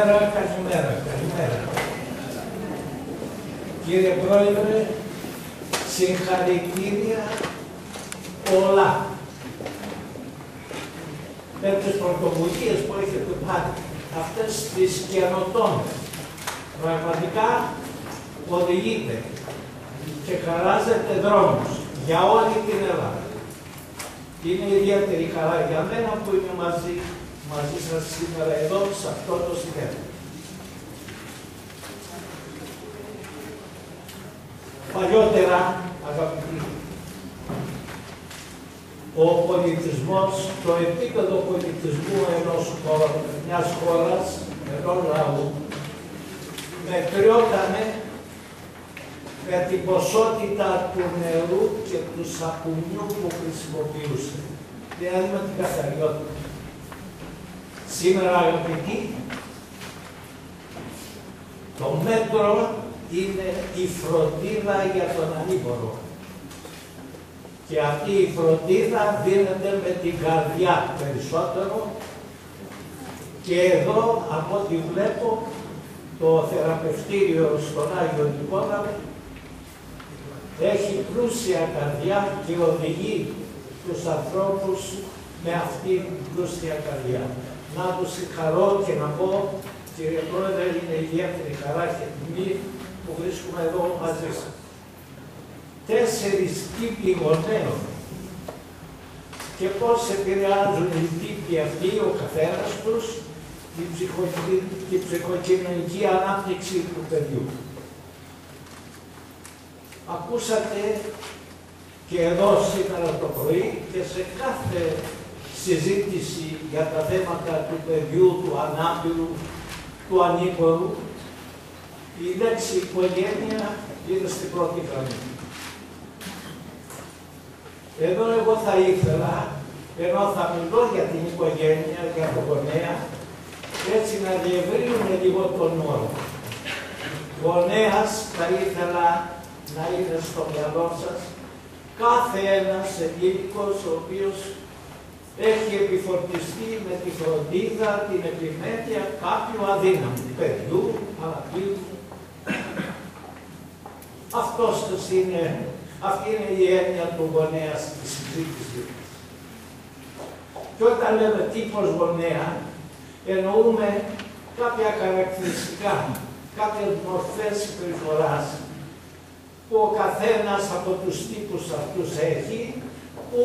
Καλημέρα, καλημέρα, καλημέρα. Κύριε Πρόεδρε, συγχαρητήρια πολλά με τις πρωτοβουλίες που έχετε πάρει, αυτές τις καινοτόμες. Πραγματικά οδηγείτε και χαράζετε δρόμους για όλη την Ελλάδα. Είναι ιδιαίτερη χαρά για μένα που είμαι μαζί, μαζί σας σήμερα εδώ σε αυτό το συνέδριο. Παλιότερα, αγαπητοί, ο πολιτισμός, το επίπεδο πολιτισμού ενός χώρα, μιας χώρας, ενός λαού, μετριότανε με την ποσότητα του νερού και τους σαπουνιού που χρησιμοποιούσε. Δηλαδή με την καθαριότητα. Σήμερα αγαπητοί, το μέτρο είναι η φροντίδα για τον ανήπορο. Και αυτή η φροντίδα δίνεται με την καρδιά περισσότερο και εδώ από ό,τι βλέπω το θεραπευτήριο στον Άγιο Νικόλαο έχει πλούσια καρδιά και οδηγεί τους ανθρώπους με αυτή την πλούσια καρδιά. Να τους συγχαρώ και να πω, κύριε Πρόεδρε, είναι ιδιαίτερη χαρά και τιμή που βρίσκουμε εδώ μαζί σας. Τέσσερις τύποι γονέων και πώς επηρεάζουν οι τύποι αυτοί, ο καθένας τους, την, την ψυχοκοινωνική ανάπτυξη του παιδιού. Ακούσατε και εδώ σήμερα το πρωί και σε κάθε συζήτηση για τα θέματα του παιδιού, του ανάπηρου, του ανήπορου, η λέξη οικογένεια είναι στην πρώτη γραμμή. Εδώ εγώ θα ήθελα, ενώ θα μιλώ για την οικογένεια, για το γονέα, έτσι να διευρύνουμε λίγο τον όρο. Γονέας θα ήθελα να είναι στο μυαλό σας κάθε ένας ενήλικος ο οποίος έχει επιφορτιστεί με τη φροντίδα, την επιμέτεια κάποιου αδύναμου παιδιού, αναπήρου. Αυτός είναι, αυτή είναι η έννοια του γονέας στη συζήτηση. Και όταν λέμε τύπος γονέα, εννοούμε κάποια χαρακτηριστικά, κάποιες μορφές συμπεριφοράς που ο καθένας από τους τύπους αυτούς έχει, που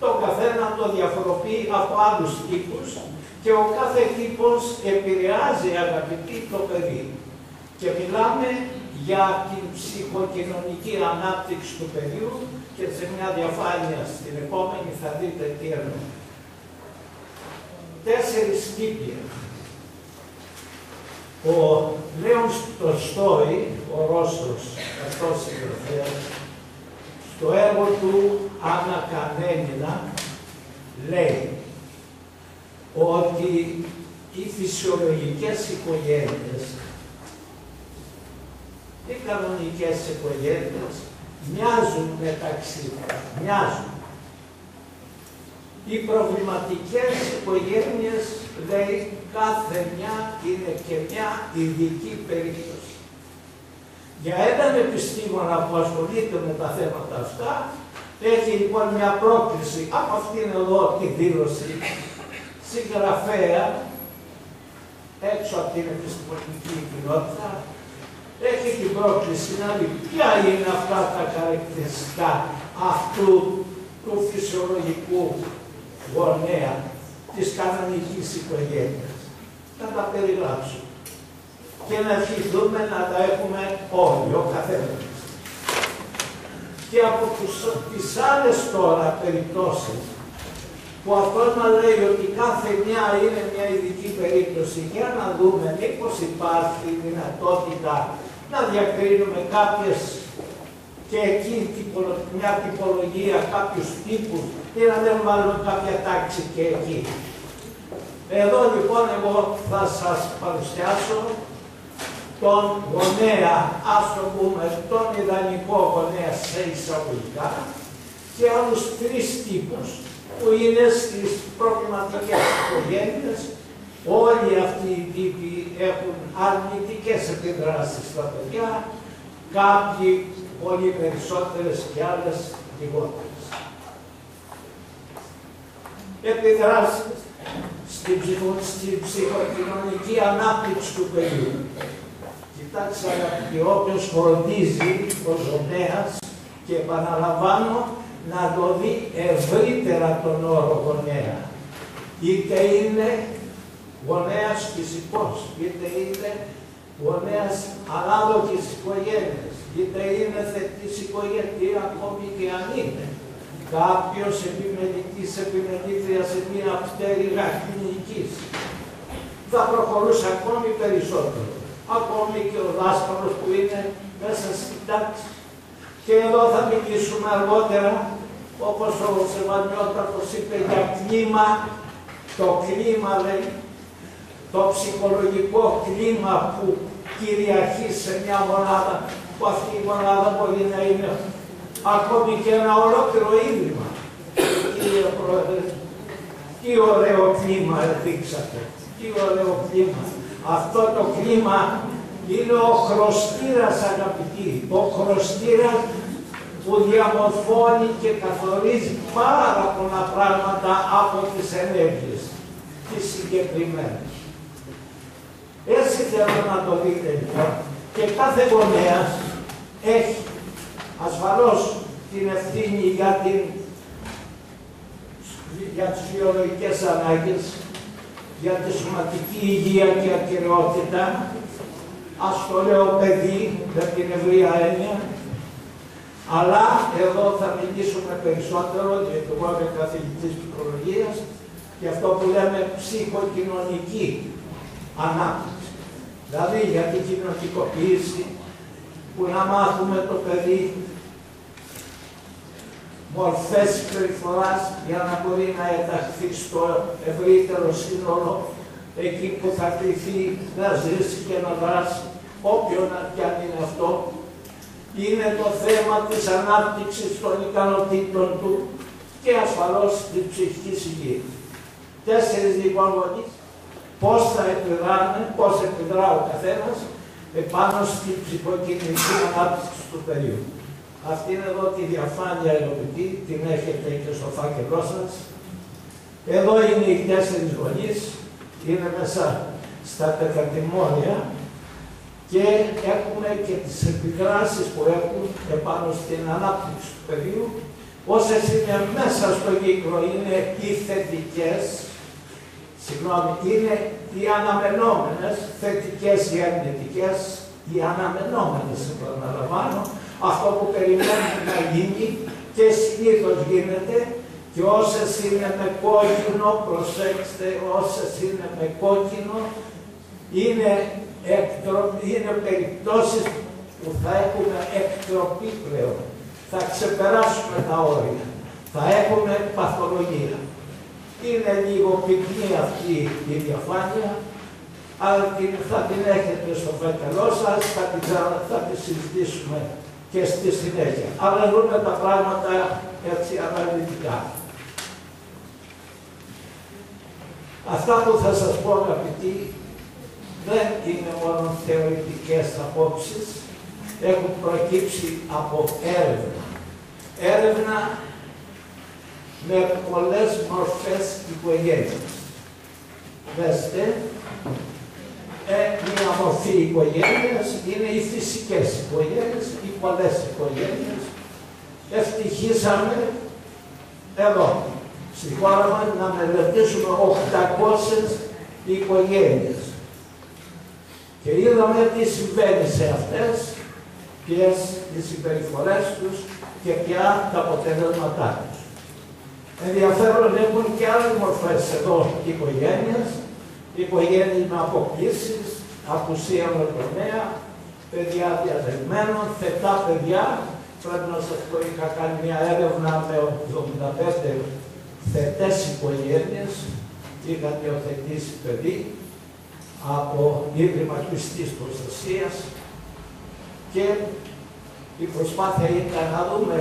το καθένα το διαφοροποιεί από άλλους τύπους και ο κάθε τύπος επηρεάζει αγαπητή το παιδί. Και μιλάμε για την ψυχοκοινωνική ανάπτυξη του παιδιού και σε μια διαφάνεια στην επόμενη θα δείτε τι εννοώ. Τέσσερις τύποι ο Λέων Τολστόη, ο Ρώσος, αυτός συγγραφέας, στο έργο του Άννα Κανένινα λέει ότι οι φυσιολογικές οικογένειες, οι κανονικές οικογένειες μοιάζουν μεταξύ μοιάζουν. Οι προβληματικές οικογένειες, λέει, κάθε μια είναι και μια ειδική περίπτωση. Για έναν επιστήμονα που ασχολείται με τα θέματα αυτά, έχει λοιπόν μια πρόκληση από αυτήν εδώ τη δήλωση συγγραφέα έξω από την επιστημονική κοινότητα, έχει την πρόκληση να δει ποια είναι αυτά τα χαρακτηριστικά αυτού του φυσιολογικού γονέα της κανονικής οικογένειας. Θα τα περιγράψω και να ευχηθούμε να τα έχουμε όλοι, ο καθένας. Και από τους, τις άλλες τώρα περιπτώσεις, που αυτό μας λέει ότι κάθε μια είναι μια ειδική περίπτωση, για να δούμε μήπως υπάρχει δυνατότητα να διακρίνουμε κάποιες και εκεί μια τυπολογία, κάποιους τύπους ή να δεν βάλουμε κάποια τάξη και εκεί. Εδώ λοιπόν εγώ θα σας παρουσιάσω τον γονέα, ας το πούμε, τον ιδανικό γονέα σε εισαγωγικά και άλλους τρεις τύπους που είναι στις προβληματικές οικογένειες, όλοι αυτοί οι τύποι έχουν αρνητικές επιδράσεις στα παιδιά, κάποιοι πολύ περισσότερες και άλλες λιγότερες. Επιδράσεις στην, ψυχο, στην ψυχοκοινωνική ανάπτυξη του παιδιού. Κοιτάξτε αγαπητοί, όποιος φροντίζει ο ζωντέας και επαναλαμβάνω να το δει ευρύτερα τον όρο γονέα. Είτε είναι γονέας φυσικός, είτε είναι γονέας ανάδοχης οικογένειας, είτε είναι θετής οικογένεια, ακόμη και αν είναι. Κάποιος επιμελητής επιμελήτρια σε μια πτέρυγα κλινικής θα προχωρούσε ακόμη περισσότερο. Ακόμη και ο δάσκαλος που είναι μέσα στην τάξη. Και εδώ θα μιλήσουμε αργότερα, όπως ο Σεβανιώτατος είπε, για κλίμα, το κλίμα λέει, το ψυχολογικό κλίμα που κυριαρχεί σε μια μονάδα, που αυτή η μονάδα μπορεί να είναι ακόμη και ένα ολόκληρο ίδρυμα. Κύριε Πρόεδρε, τι ωραίο κλίμα δείξατε, τι ωραίο κλίμα. Αυτό το κλίμα είναι ο χρωστήρας αγαπητοί, ο χρωστήρας που διαμορφώνει και καθορίζει πάρα πολλά πράγματα από τις ενέργειες, τις συγκεκριμένες. Έτσι θέλω να το δείτε λοιπόν. Και κάθε γονέας έχει ασφαλώς την ευθύνη για, την, για τις βιολογικές ανάγκες, για τη σωματική υγεία και ακυριότητα, ας το λέω παιδί για την ευρία έννοια, αλλά εδώ θα μιλήσουμε περισσότερο, γιατί εγώ είμαι καθηγητής ψυχολογίας, και αυτό που λέμε ψυχοκοινωνική ανάπτυξη. Δηλαδή για την κοινωνικοποίηση, που να μάθουμε το παιδί μορφές συμπεριφοράς για να μπορεί να ενταχθεί στο ευρύτερο σύνολο εκεί που θα κληθεί να ζήσει και να δράσει, όποιον και αν είναι αυτό, είναι το θέμα της ανάπτυξης των ικανοτήτων του και ασφαλώς της ψυχικής υγείας. Τέσσερις λοιπόν γονείς, πώς θα επιδράνε, πώς επιδρά ο καθένας επάνω στην ψυχοκοινωνική ανάπτυξη του περίοδου. Αυτή είναι εδώ τη διαφάνεια ενωπητή, την έχετε και στο φάκελό σας. Εδώ είναι οι τέσσερις γονείς, είναι μέσα στα τεταρτημόνια και έχουμε και τις επιδράσεις που έχουν επάνω στην ανάπτυξη του πεδίου. Όσες είναι μέσα στο κύκλο είναι οι θετικές, συγγνώμη, είναι οι αναμενόμενες, θετικές ή αρνητικές, οι αναμενόμενες επαναλαμβάνω, αυτό που περιμένουμε να γίνει και συνήθως γίνεται και όσες είναι με κόκκινο, προσέξτε, όσες είναι με κόκκινο, είναι, εκτρο, είναι περιπτώσεις που θα έχουμε εκτροπή πλέον. Θα ξεπεράσουμε τα όρια. Θα έχουμε παθολογία. Είναι λίγο πυκνή αυτή η διαφάνεια, αλλά θα την έχετε στο φάκελό σας, θα την, θα τη συζητήσουμε και στη συνέχεια. Αλλά δούμε τα πράγματα έτσι αναλυτικά. Αυτά που θα σας πω αγαπητοί δεν είναι μόνο θεωρητικές απόψεις, έχουν προκύψει από έρευνα. Έρευνα με πολλές μορφές οικογένειας. Δέστε, ε, μια μορφή οικογένειας είναι οι φυσικές οικογένειες, οι πολλές οικογένειες. Ευτυχήσαμε εδώ, στη χώρα μας, να μελετήσουμε 800 οικογένειες. Και είδαμε τι συμβαίνει σε αυτές, ποιες οι συμπεριφορές τους και ποια τα αποτελέσματά τους. Ενδιαφέρον έχουν και άλλες μορφές εδώ οικογένειες, οικογένειες με αποκλήσεις, απουσία τομέα, παιδιά διαδεγμένων, θετά παιδιά. Πρέπει να σας πω, είχα κάνει μια έρευνα με 75 θετές οικογένειες, είχα υιοθετήσει παιδί από Ίδρυμα Πιστής Προστασίας. Και η προσπάθεια ήταν να δούμε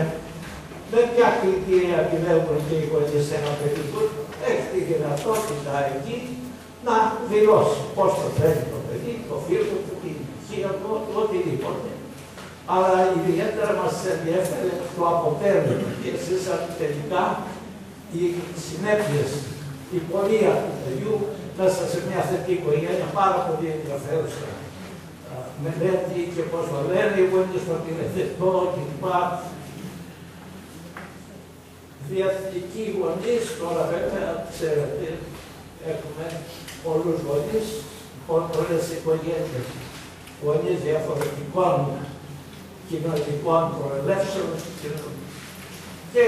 με ποια κριτήρια επιλέγουν και οι γονείς ένα παιδί. Του, έχει τη δυνατότητα εκεί να δηλώσει πώς το θέλει το παιδί, το φίλο του, την ηλικία του, οτιδήποτε. Αλλά ιδιαίτερα μας ενδιαφέρει το αποτέλεσμα και ζήσαμε τελικά οι συνέπειες, η πορεία του παιδιού μέσα σε μια θετική οικογένεια πάρα πολύ ενδιαφέρουσα μελέτη και πώς το λένε, που είναι στο τηλεθετό κλπ. Διαθετικοί γονείς, τώρα βέβαια ξέρετε, έχουμε πολλούς γονείς, πολλές οικογένειες, γονείς διαφορετικών κοινωνικών προελεύσεων και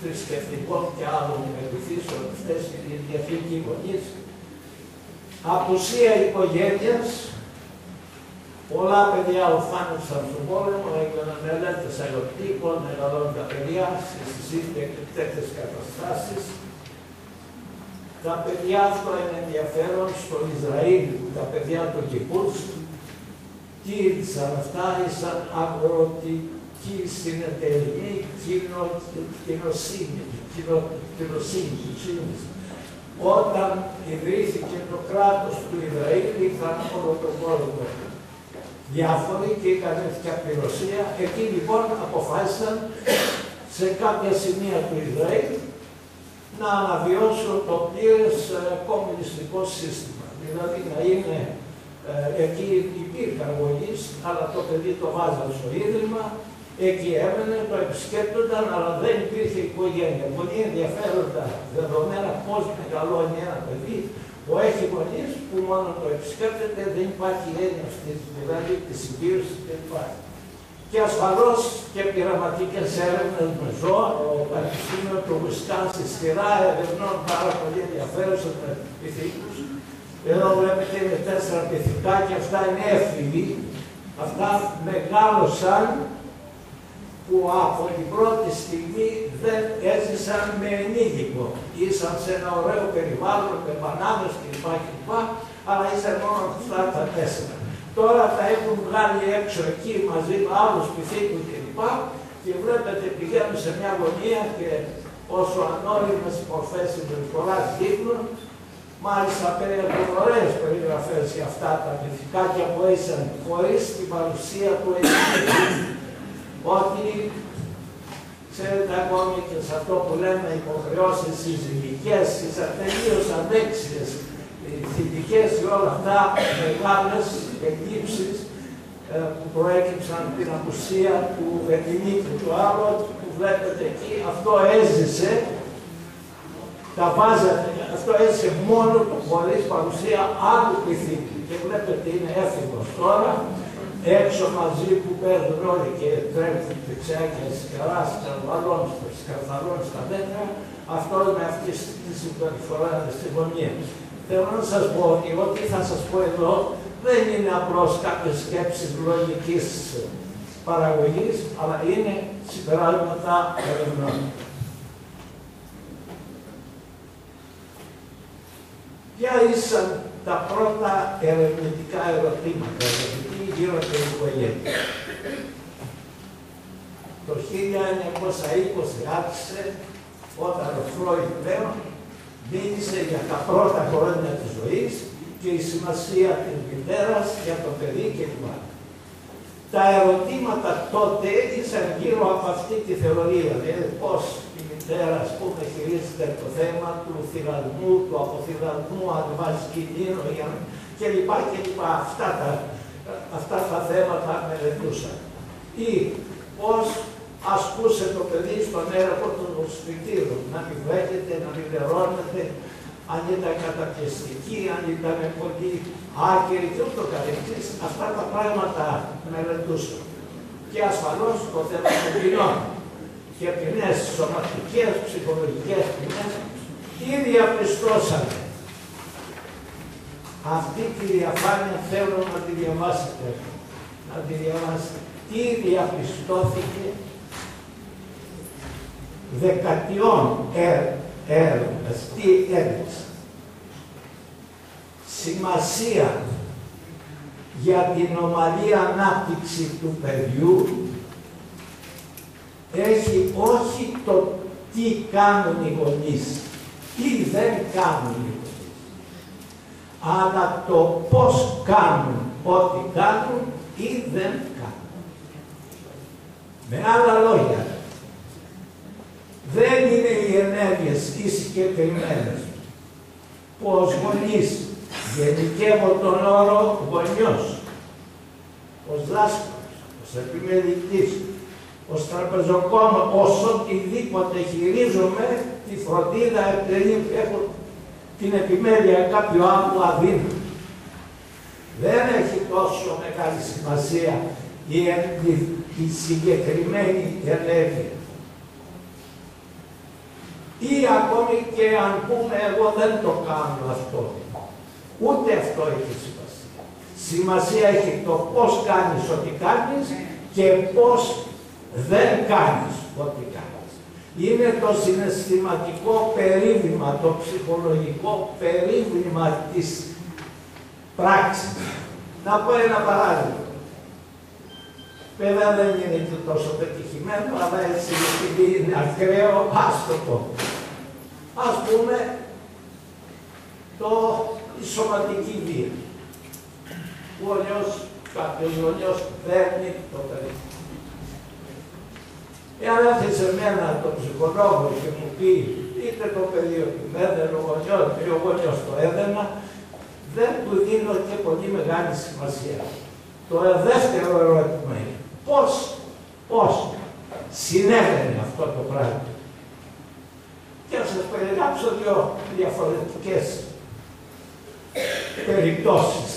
θρησκευτικών και άλλων μεληθήσεων, αυτές οι διαθετικοί γονείς. Απουσία οικογένειας, Πολλά παιδιά οφάνησαν στον πόλεμο, έγιναν μελέτες αλλοτύπων, μεγαλώνουν τα παιδιά στι τέτοιες καταστάσεις. Τα παιδιά, αυτό είναι ενδιαφέρον, στο Ισραήλ, τα παιδιά του Κιπούρτ, τήρησαν αυτά, ήσαν αγροτικοί συνεταιρικοί κοινοσύνη, κοινοσύνη, όταν ιδρύθηκε το κράτος του Ισραήλ, είχαν όλο τον πόλεμο διάφοροι και είχαν έρθει και από τη Ρωσία. Εκεί λοιπόν αποφάσισαν σε κάποια σημεία του Ισραήλ να αναβιώσουν το πλήρες κομμουνιστικό σύστημα. Δηλαδή να είναι ε, εκεί υπήρχαν γονείς, αλλά το παιδί το βάζαν στο ίδρυμα, εκεί έμενε, το επισκέπτονταν, αλλά δεν υπήρχε οικογένεια. Πολύ ενδιαφέροντα δεδομένα πώς μεγαλώνει ένα παιδί, που έχει γονείς που μόνο το επισκέπτεται, δεν υπάρχει έννοια αυτή, δηλαδή τη συμπήρωση δεν υπάρχει. Και ασφαλώς και πειραματικές έρευνες με ζώα, το Πανεπιστήμιο του Ουσκάνση, σειρά ερευνών πάρα πολύ ενδιαφέρουσα με πυθίκου. Εδώ βλέπετε είναι τέσσερα πυθικά και αυτά είναι έφηβοι. Αυτά μεγάλωσαν που από την πρώτη στιγμή δεν έζησαν με ενήλικο. Ήσαν σε ένα ωραίο περιβάλλον με μπανάνες κλπ. κλπ. Αλλά ήσαν μόνο αυτά τα τέσσερα. Τώρα τα έχουν βγάλει έξω εκεί μαζί με άλλους πυθίκους κλπ. Και βλέπετε πηγαίνουν σε μια γωνία και όσο ανώριμες μορφές συμπεριφοράς δείχνουν, Μάλιστα από ωραίες περιγραφές για αυτά τα πυθικάκια που ήσαν χωρίς την παρουσία του ελληνικού ότι ξέρετε ακόμη και σε αυτό που λέμε υποχρεώσεις συζυγικές, τις ατελείως ανέξιες, οι θετικές και όλα αυτά, μεγάλες εκλήψεις ε, που προέκυψαν την απουσία του Βενινίκου του άλλου, που βλέπετε εκεί, αυτό έζησε, τα βάζατε, αυτό έζησε μόνο του χωρίς παρουσία άλλου πληθύνου. Και βλέπετε είναι έφηβος τώρα, έξω μαζί που παίρνουν όλοι και τρέχουν δεξιά και σκαράς, σκαρβαλών, στα δέντρα, αυτό με αυτή τη συμπεριφορά στη γωνία. Θέλω να σας πω ότι ό,τι θα σας πω εδώ δεν είναι απλώς κάποιες σκέψεις λογικής παραγωγής, αλλά είναι συμπεράσματα ερευνών. Ποια ήσαν τα πρώτα ερευνητικά ερωτήματα, γύρω από την οικογένεια. Το 1920 άρχισε όταν ο Φρόιντ πλέον μίλησε για τα πρώτα χρόνια της ζωής και η σημασία της μητέρας για το παιδί κλπ. Τα ερωτήματα τότε ήσαν γύρω από αυτή τη θεωρία, δηλαδή πώς η μητέρα, ας πούμε, χειρίζεται το θέμα του θυρασμού, του αποθυρασμού, αν βάζει κινδύνο κλπ. Αυτά τα αυτά τα θέματα μελετούσαν. Ή πώς ασκούσε το παιδί στον έργο των σπιτήρων, να μην βρέχεται, να μην λερώνεται, αν ήταν καταπιεστική, αν ήταν πολύ άκυρη και ούτω καθεξής. Αυτά τα πράγματα μελετούσαν. Και ασφαλώς το θέμα των ποινών και ποινές σωματικές, ψυχολογικές ποινές, τι διαπιστώσανε αυτή τη διαφάνεια θέλω να τη διαβάσετε. Να τη διαβάσετε. Τι διαπιστώθηκε δεκατιών έρευνες, τι έδειξε. Σημασία για την ομαλή ανάπτυξη του παιδιού έχει όχι το τι κάνουν οι γονείς, τι δεν κάνουν οι γονείς αλλά το πώς κάνουν ό,τι κάνουν ή δεν κάνουν. Με άλλα λόγια, δεν είναι οι ενέργειες οι συγκεκριμένες που ως γονείς γενικεύω τον όρο γονιός, ως δάσκαλος, ως επιμελητής, ως τραπεζοκόμμα, ως οτιδήποτε χειρίζομαι τη φροντίδα επειδή έχω την επιμέλεια κάποιου άλλου αδύναμου. Δεν έχει τόσο μεγάλη σημασία η, η, η συγκεκριμένη ενέργεια. Ή ακόμη και αν πούμε εγώ δεν το κάνω αυτό. Ούτε αυτό έχει σημασία. Σημασία έχει το πώς κάνεις ό,τι κάνεις και πώς δεν κάνεις ό,τι κάνεις. Είναι το συναισθηματικό περίβλημα, το ψυχολογικό περίβλημα της πράξης. Να πω ένα παράδειγμα. Βέβαια δεν είναι και τόσο πετυχημένο, αλλά έτσι επειδή είναι ακραίο, ας το πω. Ας πούμε, το, η σωματική βία. Ο γονιός, κάποιος γονιός παίρνει το παιδί. Εάν έρθεις σε μένα το ψυχολόγο και μου πει είτε το παιδί ότι με έδαινε ο γονιός ή ο γονιός το έδαινα, δεν του δίνω και πολύ μεγάλη σημασία. Το δεύτερο ερώτημα είναι πώς, πώς συνέβαινε αυτό το πράγμα. Και να σας περιγράψω δύο διαφορετικές περιπτώσεις.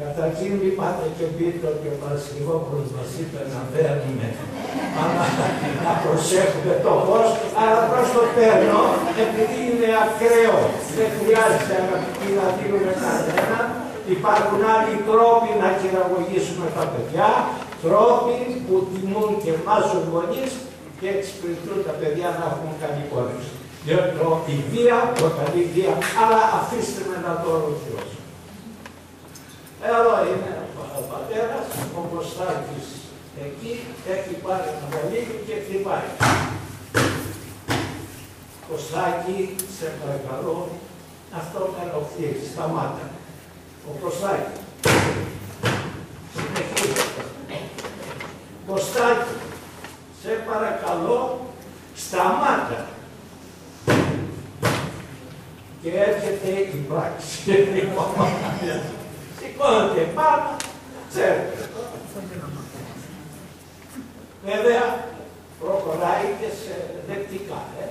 Καταρχήν μην πάτε και πείτε ότι ο Παρασκευόπουλος μας είπε να παίρνουμε, αλλά να προσέχουμε το πώς, αλλά προς το παίρνω, επειδή είναι ακραίο, δεν χρειάζεται αγαπητοί να δίνουμε κανένα, υπάρχουν άλλοι τρόποι να χειραγωγήσουμε τα παιδιά, τρόποι που τιμούν και εμάς τους γονείς και εξυπηρετούν τα παιδιά να έχουν καλή πόρευση. Διότι η βία προκαλεί βία, αλλά αφήστε με να το ολοκληρώσω. Εδώ είναι ο πατέρας, ο Κωστάκης εκεί, έχει πάρει ένα βαλίκι και χτυπάει. Κωστάκη, σε παρακαλώ, αυτό με ενοχλεί, σταμάτα. Ο Κωστάκη. Συνεχίζει. Κωστάκη, σε παρακαλώ, σταμάτα. Και έρχεται η πράξη. Σηκώνεται πάνω, ξέρετε. Βέβαια, προχωράει και σε δεκτικά. Ε.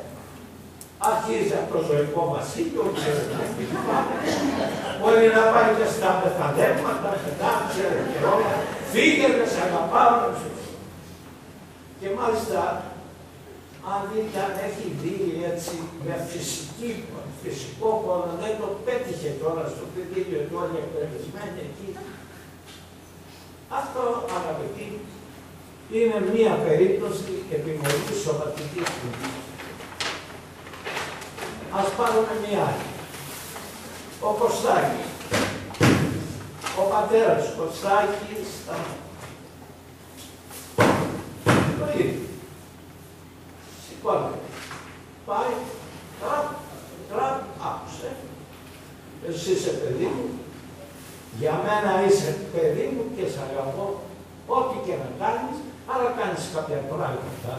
Αρχίζει από το ζωικό βασίλειο, ξέρετε, Μπορεί να πάει και στα πεθανέμματα, μετά, ξέρετε, και όλα. Φύγετε, σε αγαπάω, και μάλιστα, αν δείτε αν έχει δει έτσι με φυσική, φυσικό πόνο, δεν το πέτυχε τώρα στο πεδίο του όλοι εκπαιδευμένοι εκεί. Αυτό, αγαπητοί, είναι μία περίπτωση επιμονής σωματικής πληγής. Ας πάρουμε μία άλλη. Ο Κωστάκης. Ο πατέρας Κωστάκης το ίδιο. Σηκώνεται. Πάει, τραπ, τραπ, άκουσε. Εσύ είσαι παιδί μου. Για μένα είσαι παιδί μου και σε αγαπώ. Ό,τι και να κάνεις, αλλά κάνεις κάποια πράγματα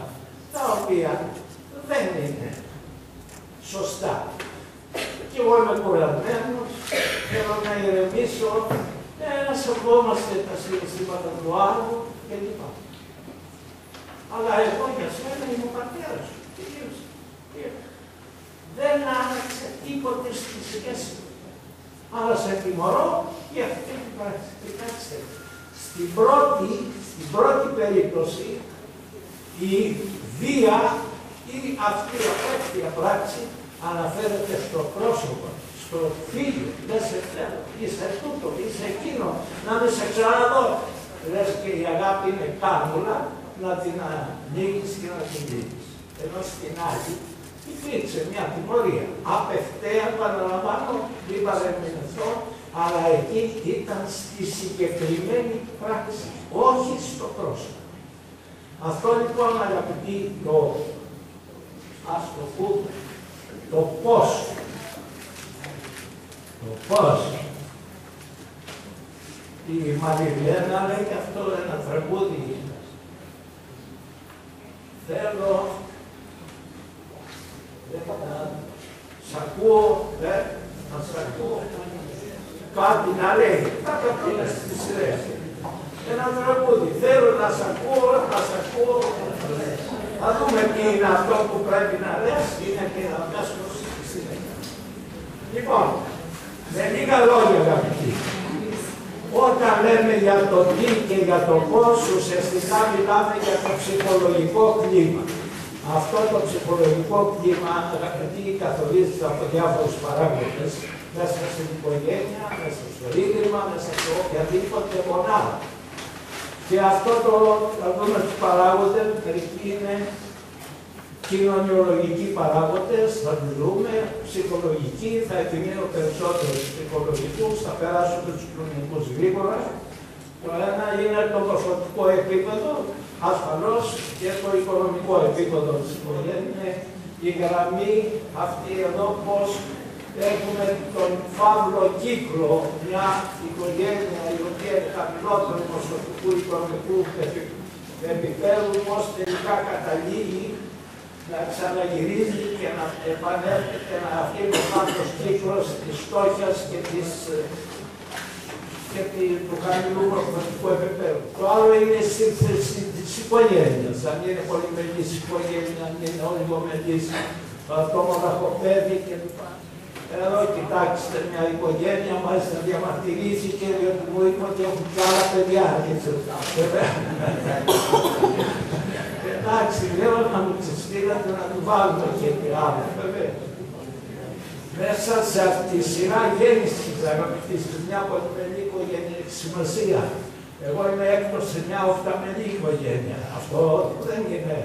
τα οποία δεν είναι σωστά. Και εγώ είμαι κουρασμένος, θέλω να ηρεμήσω, ε, να σεβόμαστε τα συναισθήματα του άλλου κλπ. Αλλά εγώ για σένα είμαι ο πατέρας σου. Δεν άλλαξε τίποτε στη σχέση μου. Αλλά σε τιμωρώ για αυτή την πράξη. Κοιτάξτε, στην πρώτη, στην πρώτη περίπτωση η βία ή αυτή η απέκτεια πράξη αναφέρεται στο πρόσωπο, στο φίλο, δεν σε θέλω, είσαι τούτο, είσαι εκείνο, να με σε ξαναδώ. Λες και η αγάπη είναι κάμουλα, να την ανοίγεις και να την δείξεις. Ενώ στην άλλη υπήρξε μια τιμωρία. Απευθεία, παραλαμβάνω, μην παρεμεινεθώ, αλλά εκεί ήταν στη συγκεκριμένη πράξη, όχι στο πρόσωπο. Αυτό λοιπόν αγαπητοί το, ας το πούμε, το πώς Το πώς η Μαριλένα λέει και αυτό ένα τραγούδι. Θέλω να σ' ακούω, ε, να σ' ακούω κάτι να λέει. Τα είναι στις σειρές. Ένα τραγούδι. Θέλω να σ' ακούω, να σ' ακούω. Θα δούμε τι είναι αυτό που πρέπει να λες. Είναι και να βγάσουμε στη συνέχεια. Λοιπόν, με λίγα λόγια αγαπητοί. Όταν λέμε για το τι και για το πώς, ουσιαστικά μιλάμε για το ψυχολογικό κλίμα. Αυτό το ψυχολογικό κλίμα, αγαπητοί, καθορίζεται από διάφορους παράγοντες, μέσα στην οικογένεια, μέσα στο ίδρυμα, μέσα σε οποιαδήποτε μονάδα. Και αυτό το, θα δούμε τους παράγοντες, μερικοί είναι κοινωνιολογικοί παράγοντες, θα τους δούμε, ψυχολογικοί, θα επιμείνω περισσότερο στους ψυχολογικούς, θα περάσω τους κοινωνικούς γρήγορα. Το ένα είναι το προσωπικό επίπεδο, ασφαλώς και το οικονομικό επίπεδο της οικογένειας, η γραμμή αυτή εδώ πώς έχουμε τον φαύλο κύκλο, μια οικογένεια η οποία είναι χαμηλότερο προσωπικού οικονομικού επίπεδου, πώς τελικά καταλήγει να ξαναγυρίζει και να επανέρχεται να αφήνει ο φαύλος κύκλος της φτώχειας και της και του χαμηλού προσωπικού επίπεδου. Το άλλο είναι η σύνθεση της οικογένειας. Αν είναι πολυμελής οικογένεια, αν είναι ολιγομελή, το μοναχοπέδι κλπ. Εδώ κοιτάξτε μια οικογένεια μάλιστα διαμαρτυρήθηκε διότι μου είπε ότι έχουν και άλλα παιδιά. Εντάξει, λέω να μου τη στείλατε να του βάλουμε και άλλα, βέβαια. Μέσα σε αυτή τη σειρά γέννηση αγαπητοί σε μια πολυμελή οικογένεια έχει σημασία. Εγώ είμαι έκτος σε μια οφταμελή οικογένεια. Αυτό δεν είναι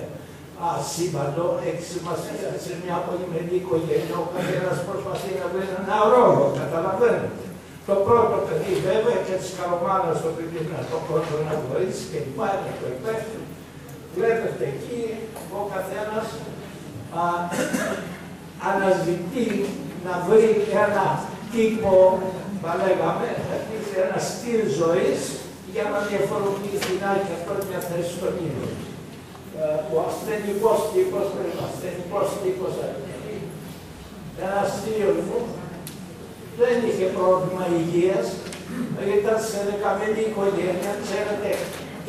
ασύμπαντο, έχει σημασία σε μια πολυμελή οικογένεια. Ο καθένας προσπαθεί να βρει ένα ρόλο, καταλαβαίνετε. Το πρώτο παιδί βέβαια και της καρομάνα το παιδί να το πρώτο να βοηθήσει και υπάρχει το υπεύθυνο. Βλέπετε εκεί ο καθένας αναζητεί να βρει ένα τύπο, θα λέγαμε, ένα στυλ ζωής για να διαφοροποιηθεί να έχει αυτό μια θέση στο κίνημα ο ασθενικός τύπος, ο ασθενικός τύπος ένας θείος μου δεν είχε πρόβλημα υγείας, ήταν σε δεκαμενή οικογένεια, ξέρετε,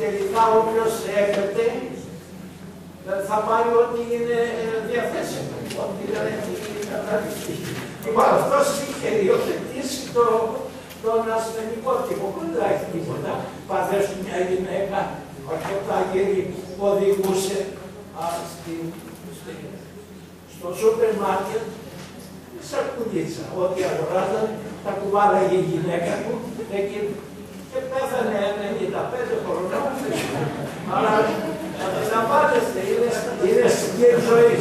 τελικά όποιος έπεται θα πάρει ό,τι είναι διαθέσιμο, ό,τι δεν έχει καταδειχθεί. Λοιπόν, αυτός είχε υιοθετήσει το, τον ασθενικό τύπο, που δεν έχει τίποτα. Παδέσου μια γυναίκα, αρκετά γέροι που οδηγούσε στο σούπερ μάρκετ σακουλίτσα. Ό,τι αγοράζαν, τα κουβάλαγε η γυναίκα του εκεί και πέθανε 95 χρονών. Αλλά αντιλαμβάνεστε, είναι, είναι στην ζωή.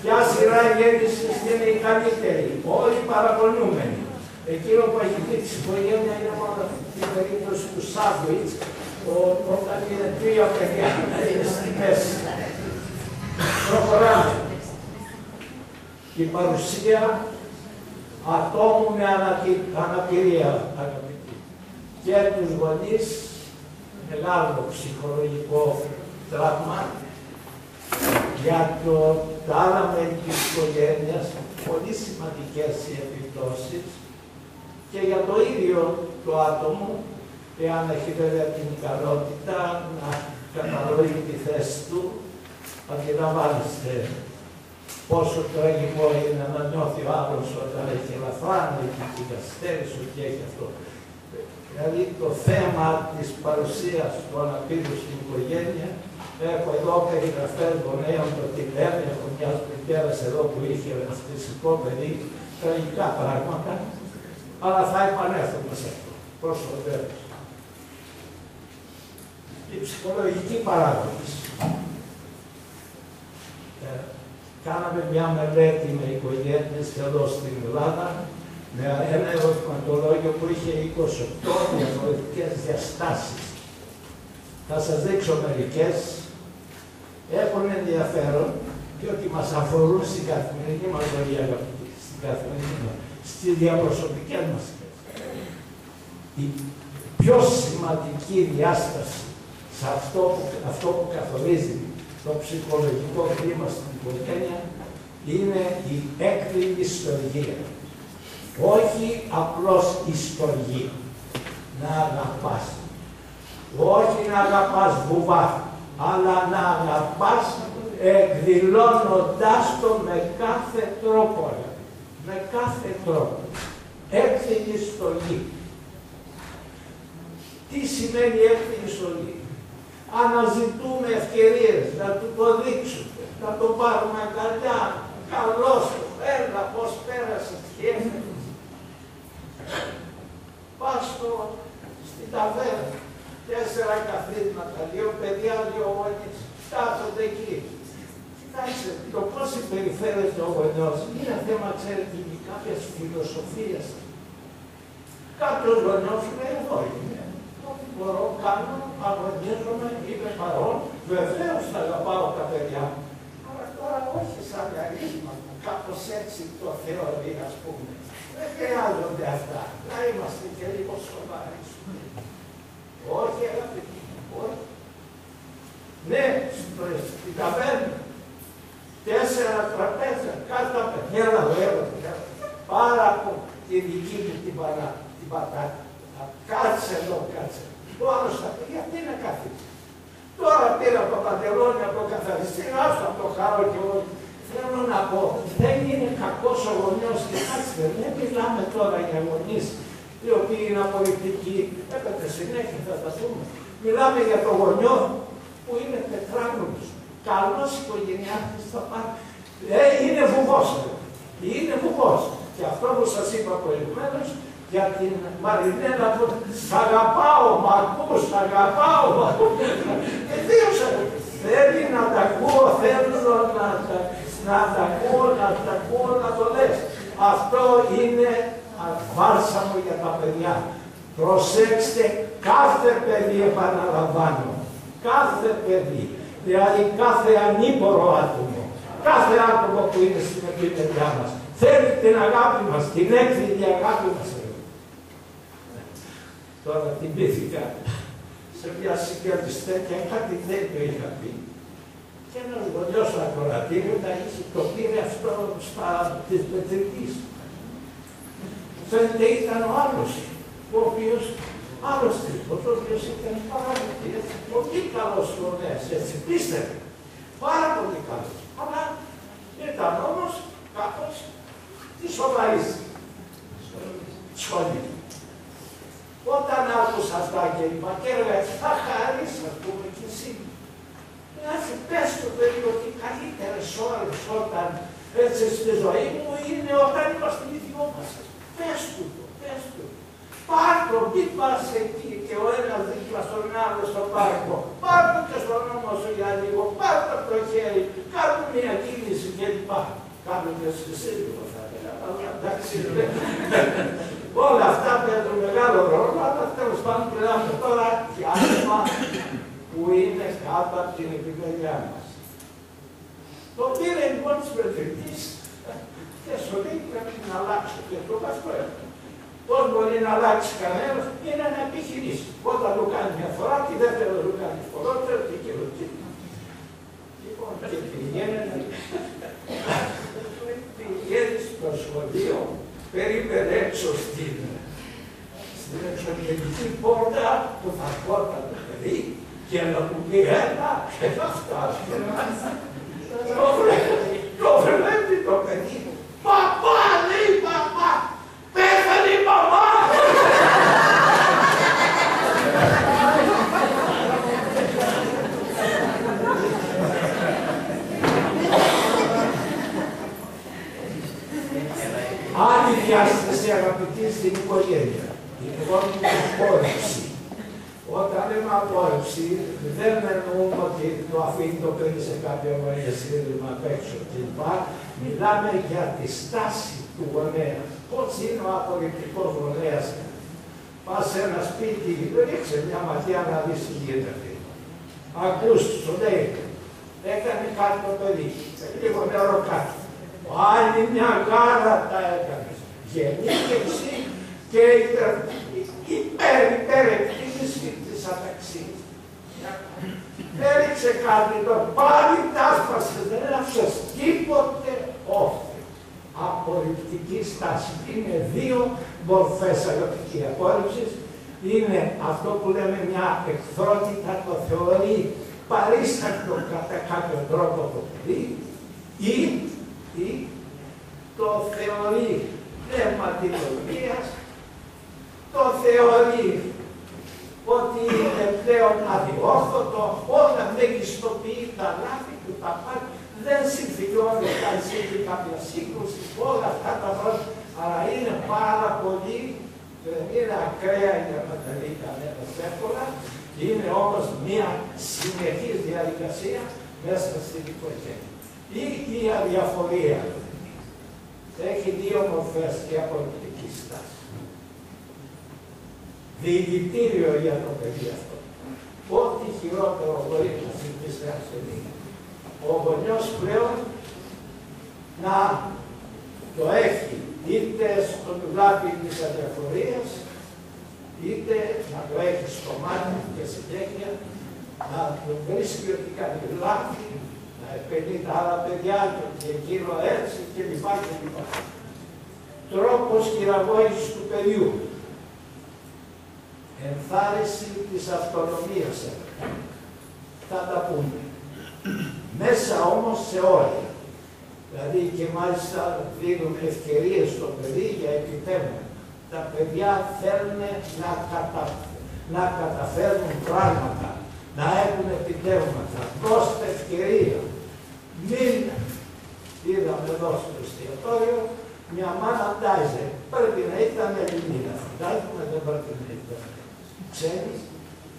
Ποια σειρά γέννησης είναι η καλύτερη, όλοι παραπονούμενοι. Εκείνο που έχει δει τη οικογένεια είναι μόνο η περίπτωση του Σάντουιτ, όταν είναι τρία παιδιά να είναι στη μέση. Προχωράμε. Η παρουσία ατόμου με αναπηρία, αγαπητοί, και τους γονείς, μεγάλο ψυχολογικό τραύμα, για το, τα άλλα μέλη της οικογένειας, πολύ σημαντικές οι επιπτώσεις και για το ίδιο το άτομο εάν έχει βέβαια την ικανότητα να κατανοεί τη θέση του, αντιλαμβάνεστε πόσο τραγικό είναι να νιώθει ο άλλος όταν έχει ελαφρά, να έχει την καθυστέρηση, ότι έχει αυτό. Δηλαδή το θέμα της παρουσίας του αναπήρου στην οικογένεια, έχω εδώ περιγραφές γονέων το τι λένε, έχω μια μητέρας εδώ που είχε φυσικό παιδί, τραγικά πράγματα, αλλά θα επανέλθουμε σε αυτό. Προς το τέλος οι ψυχολογικοί παράγοντες. Ε, κάναμε μια μελέτη με οικογένειες εδώ στην Ελλάδα με ένα ερωτηματολόγιο που είχε 28 διαφορετικές διαστάσεις. Θα σας δείξω μερικές. Έχουν ενδιαφέρον διότι μας αφορούν στην καθημερινή μας ζωή, αγαπητοί, στην καθημερινή μας. στις διαπροσωπικές μας σχέσεις. Η πιο σημαντική διάσταση σε αυτό που, αυτό που καθορίζει το ψυχολογικό κλίμα στην οικογένεια είναι η έκρητη ιστορία. Όχι απλώς ιστορία. Να αγαπάς. Όχι να αγαπάς βουβά, αλλά να αγαπάς εκδηλώνοντάς το με κάθε τρόπο. Με κάθε τρόπο. Έκθινη στολή. Τι σημαίνει έκθινη στολή. Αναζητούμε ευκαιρίες να του το δείξουμε, να το πάρουμε αγκαλιά. Καλώς το, έλα πώς πέρασες, τι Πας στο, στην ταβέρνα, τέσσερα καθίσματα, δύο παιδιά, δύο γονείς, κάθονται εκεί. Κοιτάξτε, το πώς συμπεριφέρεται ο γονιός είναι θέμα, ξέρετε, κάποια φιλοσοφίας. Κάποιος γονιός λέει: Εγώ είμαι. Ό,τι μπορώ, κάνω, αγωνίζομαι, είμαι παρόν. Βεβαίως θα αγαπάω τα παιδιά μου. Αλλά τώρα όχι σαν διαρρήγματα. Κάπως έτσι το θεωρεί, ας πούμε. Δεν χρειάζονται αυτά. Να είμαστε και λίγο σοβαροί. Όχι, αγαπητοί. Όχι. Ναι, στην ταβέρνα τέσσερα τραπέζια, κάθε παιδιά βέβαια, πάρα από τη δική μου την, παρά, την πατάτα. Κάτσε εδώ, κάτσε. Ο άλλος θα πει, γιατί να καθίσει. Τώρα πήρα το παντελόνι από το καθαριστή, άστα το χαρό και όλοι. Θέλω να πω, δεν είναι κακός ο γονιός και κάτσε, δεν μιλάμε τώρα για γονείς οι οποίοι είναι απολυτικοί. Έπεται συνέχεια θα τα πούμε. Μιλάμε για το γονιό που είναι τετράγωνος καλός οικογενειάρχης θα πάρει. Ε, είναι βουβός. Είναι βουβός. Και αυτό που σας είπα προηγουμένως, για την Μαρινέλα που σ' αγαπάω, μ' ακούς, σ' αγαπάω, μ' ακούς. Και δύο θέλει να τα ακούω, θέλω να τα, να τα ακούω, να τα ακούω, να το λες. Αυτό είναι βάρσαμο για τα παιδιά. Προσέξτε κάθε παιδί επαναλαμβάνω. Κάθε παιδί δηλαδή κάθε ανήπορο άτομο, κάθε άτομο που είναι στην επικαιριά μας, θέλει την αγάπη μας, την έκθετη αγάπη μας. Τώρα πήθηκα σε μια συγκέντρηση και κάτι τέτοιο είχα πει. Και ένας γονιός στο ακροατήριο τα είχε, το πήρε αυτό στα της μετρικής. Φαίνεται ήταν ο άλλος, ο οποίο άλλος τύπος, ο οποίος ήταν πάρα πολύ καλός γονέας, έτσι πίστευε. Πάρα πολύ καλός. Αλλά ήταν όμως κάπως τη σοβαρής σχολή. Όταν άκουσα αυτά και είπα και έλεγα, θα χαρεί, ας πούμε, και εσύ. Δηλαδή, πες το παιδί ότι οι καλύτερες ώρες όταν έτσι στη ζωή μου είναι όταν είμαστε οι δυο μας. Πες του το, πες του. Πάρτο, μην πας εκεί και ο ένας δίπλα στον άλλο στο πάρκο. Πάρτο και στον νόμο σου για λίγο, πάρτο από το χέρι, κάνουν μια κίνηση κλπ. Κάνουν και σύντομο θα έλεγα, εντάξει. Όλα αυτά παίρνουν μεγάλο ρόλο, αλλά τέλος πάντων μιλάμε τώρα για άτομα που είναι κάτω από την επιμέλειά μας. Το πήρε λοιπόν της πρεσβευτής και σου λέει πρέπει να αλλάξω και το πασχόλιο. Πώς μπορεί να αλλάξει κανένας είναι να επιχειρήσει. Όταν το κάνει μια φορά, τη δεύτερη το κάνει φορότερα, τι και ρωτή. Λοιπόν, και πηγαίνει, πηγαίνεις στο σχολείο, περίπου έξω στην, στην εξωτερική πόρτα που θα πόρτα το παιδί και να του πει ένα και θα φτάσει. Το βλέπει το παιδί. Παπά, λέει παπά, Πέθανε η μαμά! Άλλη διάσταση αγαπητή στην οικογένεια. Η λεγόμενη απόρριψη. Όταν λέμε απόρριψη, δεν εννοούμε ότι το αφήνει το παιδί σε κάποια βαριά σύνδεμα απ' έξω κλπ. Μιλάμε για τη στάση του γονέας. Πώς είναι ο απολυτικό γονέας. Πας σε ένα σπίτι, ρίξε μια ματιά να δεις τι γίνεται. Ακούς, σου λέει, έκανε κάτι το παιδί, λίγο νερό κάτι. Άλλη μια γάρα τα έκανες. γενίκευση και υπερ, υπερ, υπερ εκτίμηση της αταξίας. Έριξε κάτι το πάλι τάσπασε, δεν άφησες τίποτε όχι. Απορριπτική στάση. Είναι δύο μορφές αγαπητική απόρριψης. Είναι αυτό που λέμε μια εχθρότητα, το θεωρεί παρίστακτο κατά κάποιο τρόπο το παιδί ή, ή το θεωρεί πνευματικολογίας, το θεωρείς ότι είναι πλέον αδιόρθωτο, όλα μεγιστοποιεί τα λάθη του παπά, δεν συμφιλιώνει καν σύγκρι κάποια σύγκρουση, όλα αυτά τα πράγματα, αλλά είναι πάρα πολύ, δεν είναι ακραία για να τα λέει κανένα εύκολα, είναι όμως μια συνεχής διαδικασία μέσα στην οικογένεια. Ή η αδιαφορία έχει δύο μορφές και απολυτική στάση. Διηγητήριο για το παιδί αυτό. Ό,τι χειρότερο μπορεί να συμβεί σε ασθενή. Ο γονιός πλέον να το έχει είτε στο δουλάπι της αδιαφορίας, είτε να το έχει στο μάτι και συνέχεια, να το βρίσκει ότι κάνει λάθη, να επενεί τα άλλα παιδιά του και εκείνο έτσι και λοιπά και λοιπά. Τρόπος χειραγώγησης του παιδιού. Ενθάρρυνση της αυτονομίας. Θα τα πούμε. Μέσα όμως σε όρια. Δηλαδή και μάλιστα δίνουν ευκαιρίες στο παιδί για επιτεύγματα. Τα παιδιά θέλουν να, κατα... να καταφέρουν πράγματα, να έχουν επιτεύγματα. Δώστε ευκαιρία. Μην είδαμε εδώ στο εστιατόριο μια μάνα τάιζε. Πρέπει να ήταν Ελληνίδα. Φαντάζομαι δεν πρέπει να ήταν ξένη.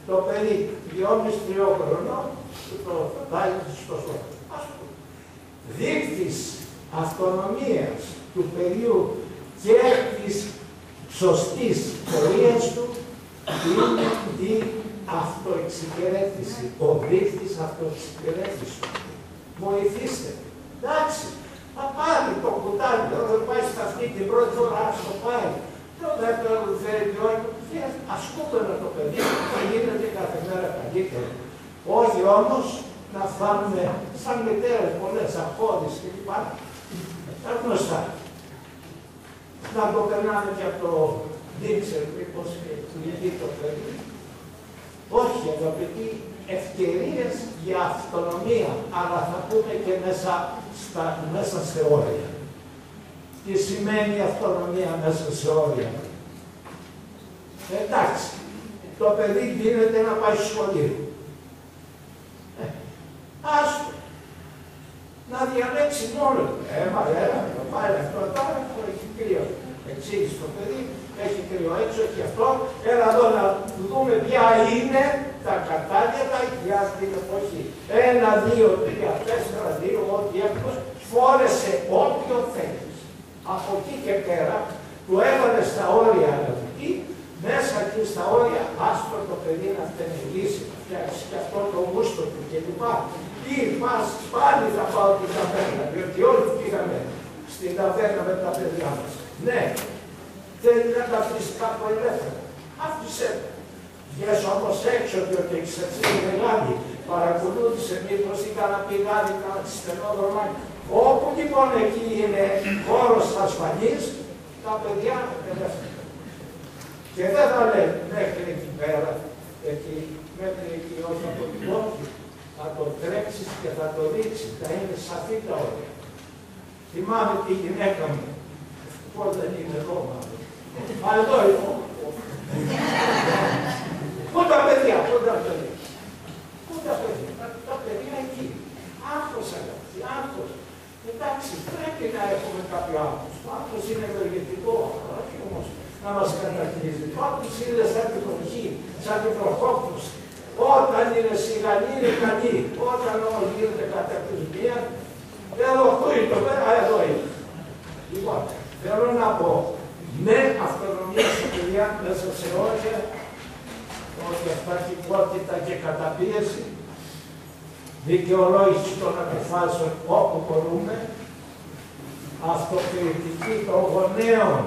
Το παιδί δυόμιση τριών χρονών το τάιζε στο σώμα. Δείκτης αυτονομίας του παιδιού και της σωστής πορείας του είναι η αυτοεξυπηρέτηση, ο δείκτης αυτοεξυπηρέτησης του. Βοηθήστε. Εντάξει, θα πάρει το κουτάλι, όταν πάει στα αυτή την πρώτη φορά, το πάει. Το δεύτερο του φέρει πιο και ασκούμενο το παιδί, θα γίνεται κάθε μέρα καλύτερο. Όχι όμως να φτάνουμε σαν μητέρες πολλές απόδεις και λοιπά. Τα γνωστά. Να το περνάμε και από το δείξε μήπως και το παιδί. Όχι αγαπητοί, ευκαιρίες για αυτονομία, αλλά θα πούμε και μέσα, στα, μέσα σε όρια. Τι σημαίνει αυτονομία μέσα σε όρια; Εντάξει, το παιδί δίνεται να πάει στο σχολείο. Ε, άστο. Να διαλέξει μόνο του. Ε, μα έλα, το πάει αυτό, τώρα έχει κρύο. Εξήγησε το παιδί, έχει κρύο έξω και αυτό. Έλα εδώ να δούμε ποια είναι τα κατάλληλα για την εποχή. Ένα, δύο, τρία, τέσσερα, δύο, ό,τι έχουμε, φόρεσε όποιο θέλεις. Από εκεί και πέρα του έβαλες στα όρια αγαπητοί, μέσα εκεί στα όρια, άστρο το παιδί να φτενεγήσει, να φτιάξει και αυτό το γούστο του κλπ. Ή πας, πάλι θα πάω την ταβέρνα, διότι όλοι πήγαμε στην ταβέρνα με τα παιδιά μας. Ναι, θέλει να τα βρεις κάπου ελεύθερα. Άφησε Βγες όμως έξω διότι έχεις έτσι μεγάλη. Παρακολούθησε μήπως ή κανένα πηγάδι, κανένα στενό δρομάκι. Όπου λοιπόν εκεί είναι χώρος ασφαλής, τα παιδιά ελεύθερα. Και δεν θα λέει μέχρι εκεί πέρα, εκεί, μέχρι εκεί όχι από την πόλη, θα το τρέξεις και θα το δείξεις, θα είναι σαφή τα όρια. Θυμάμαι τη γυναίκα μου, πώς δεν είναι εδώ μάλλον. Μα εδώ είναι. Πού τα παιδιά, πού τα παιδιά. Πού τα παιδιά, τα παιδιά εκεί. Άγχος αγαπητοί, άγχος. Εντάξει, πρέπει να έχουμε κάποιο άγχος. Το άγχος είναι ευεργετικό, όχι όμως να μας κατακλείζει. Το άγχος είναι σαν την βροχή, σαν την βροχόπτωση. Όταν είναι σιγανή είναι καλή. Όταν όμως γίνεται κατακλυσμία, εδώ είναι το πέρα, εδώ είναι. Λοιπόν, θέλω να πω, με αυτονομία στα παιδιά μέσα σε όρια ότι αυταρχικότητα και καταπίεση, δικαιολόγηση των αποφάσεων όπου μπορούμε, αυτοκριτική των γονέων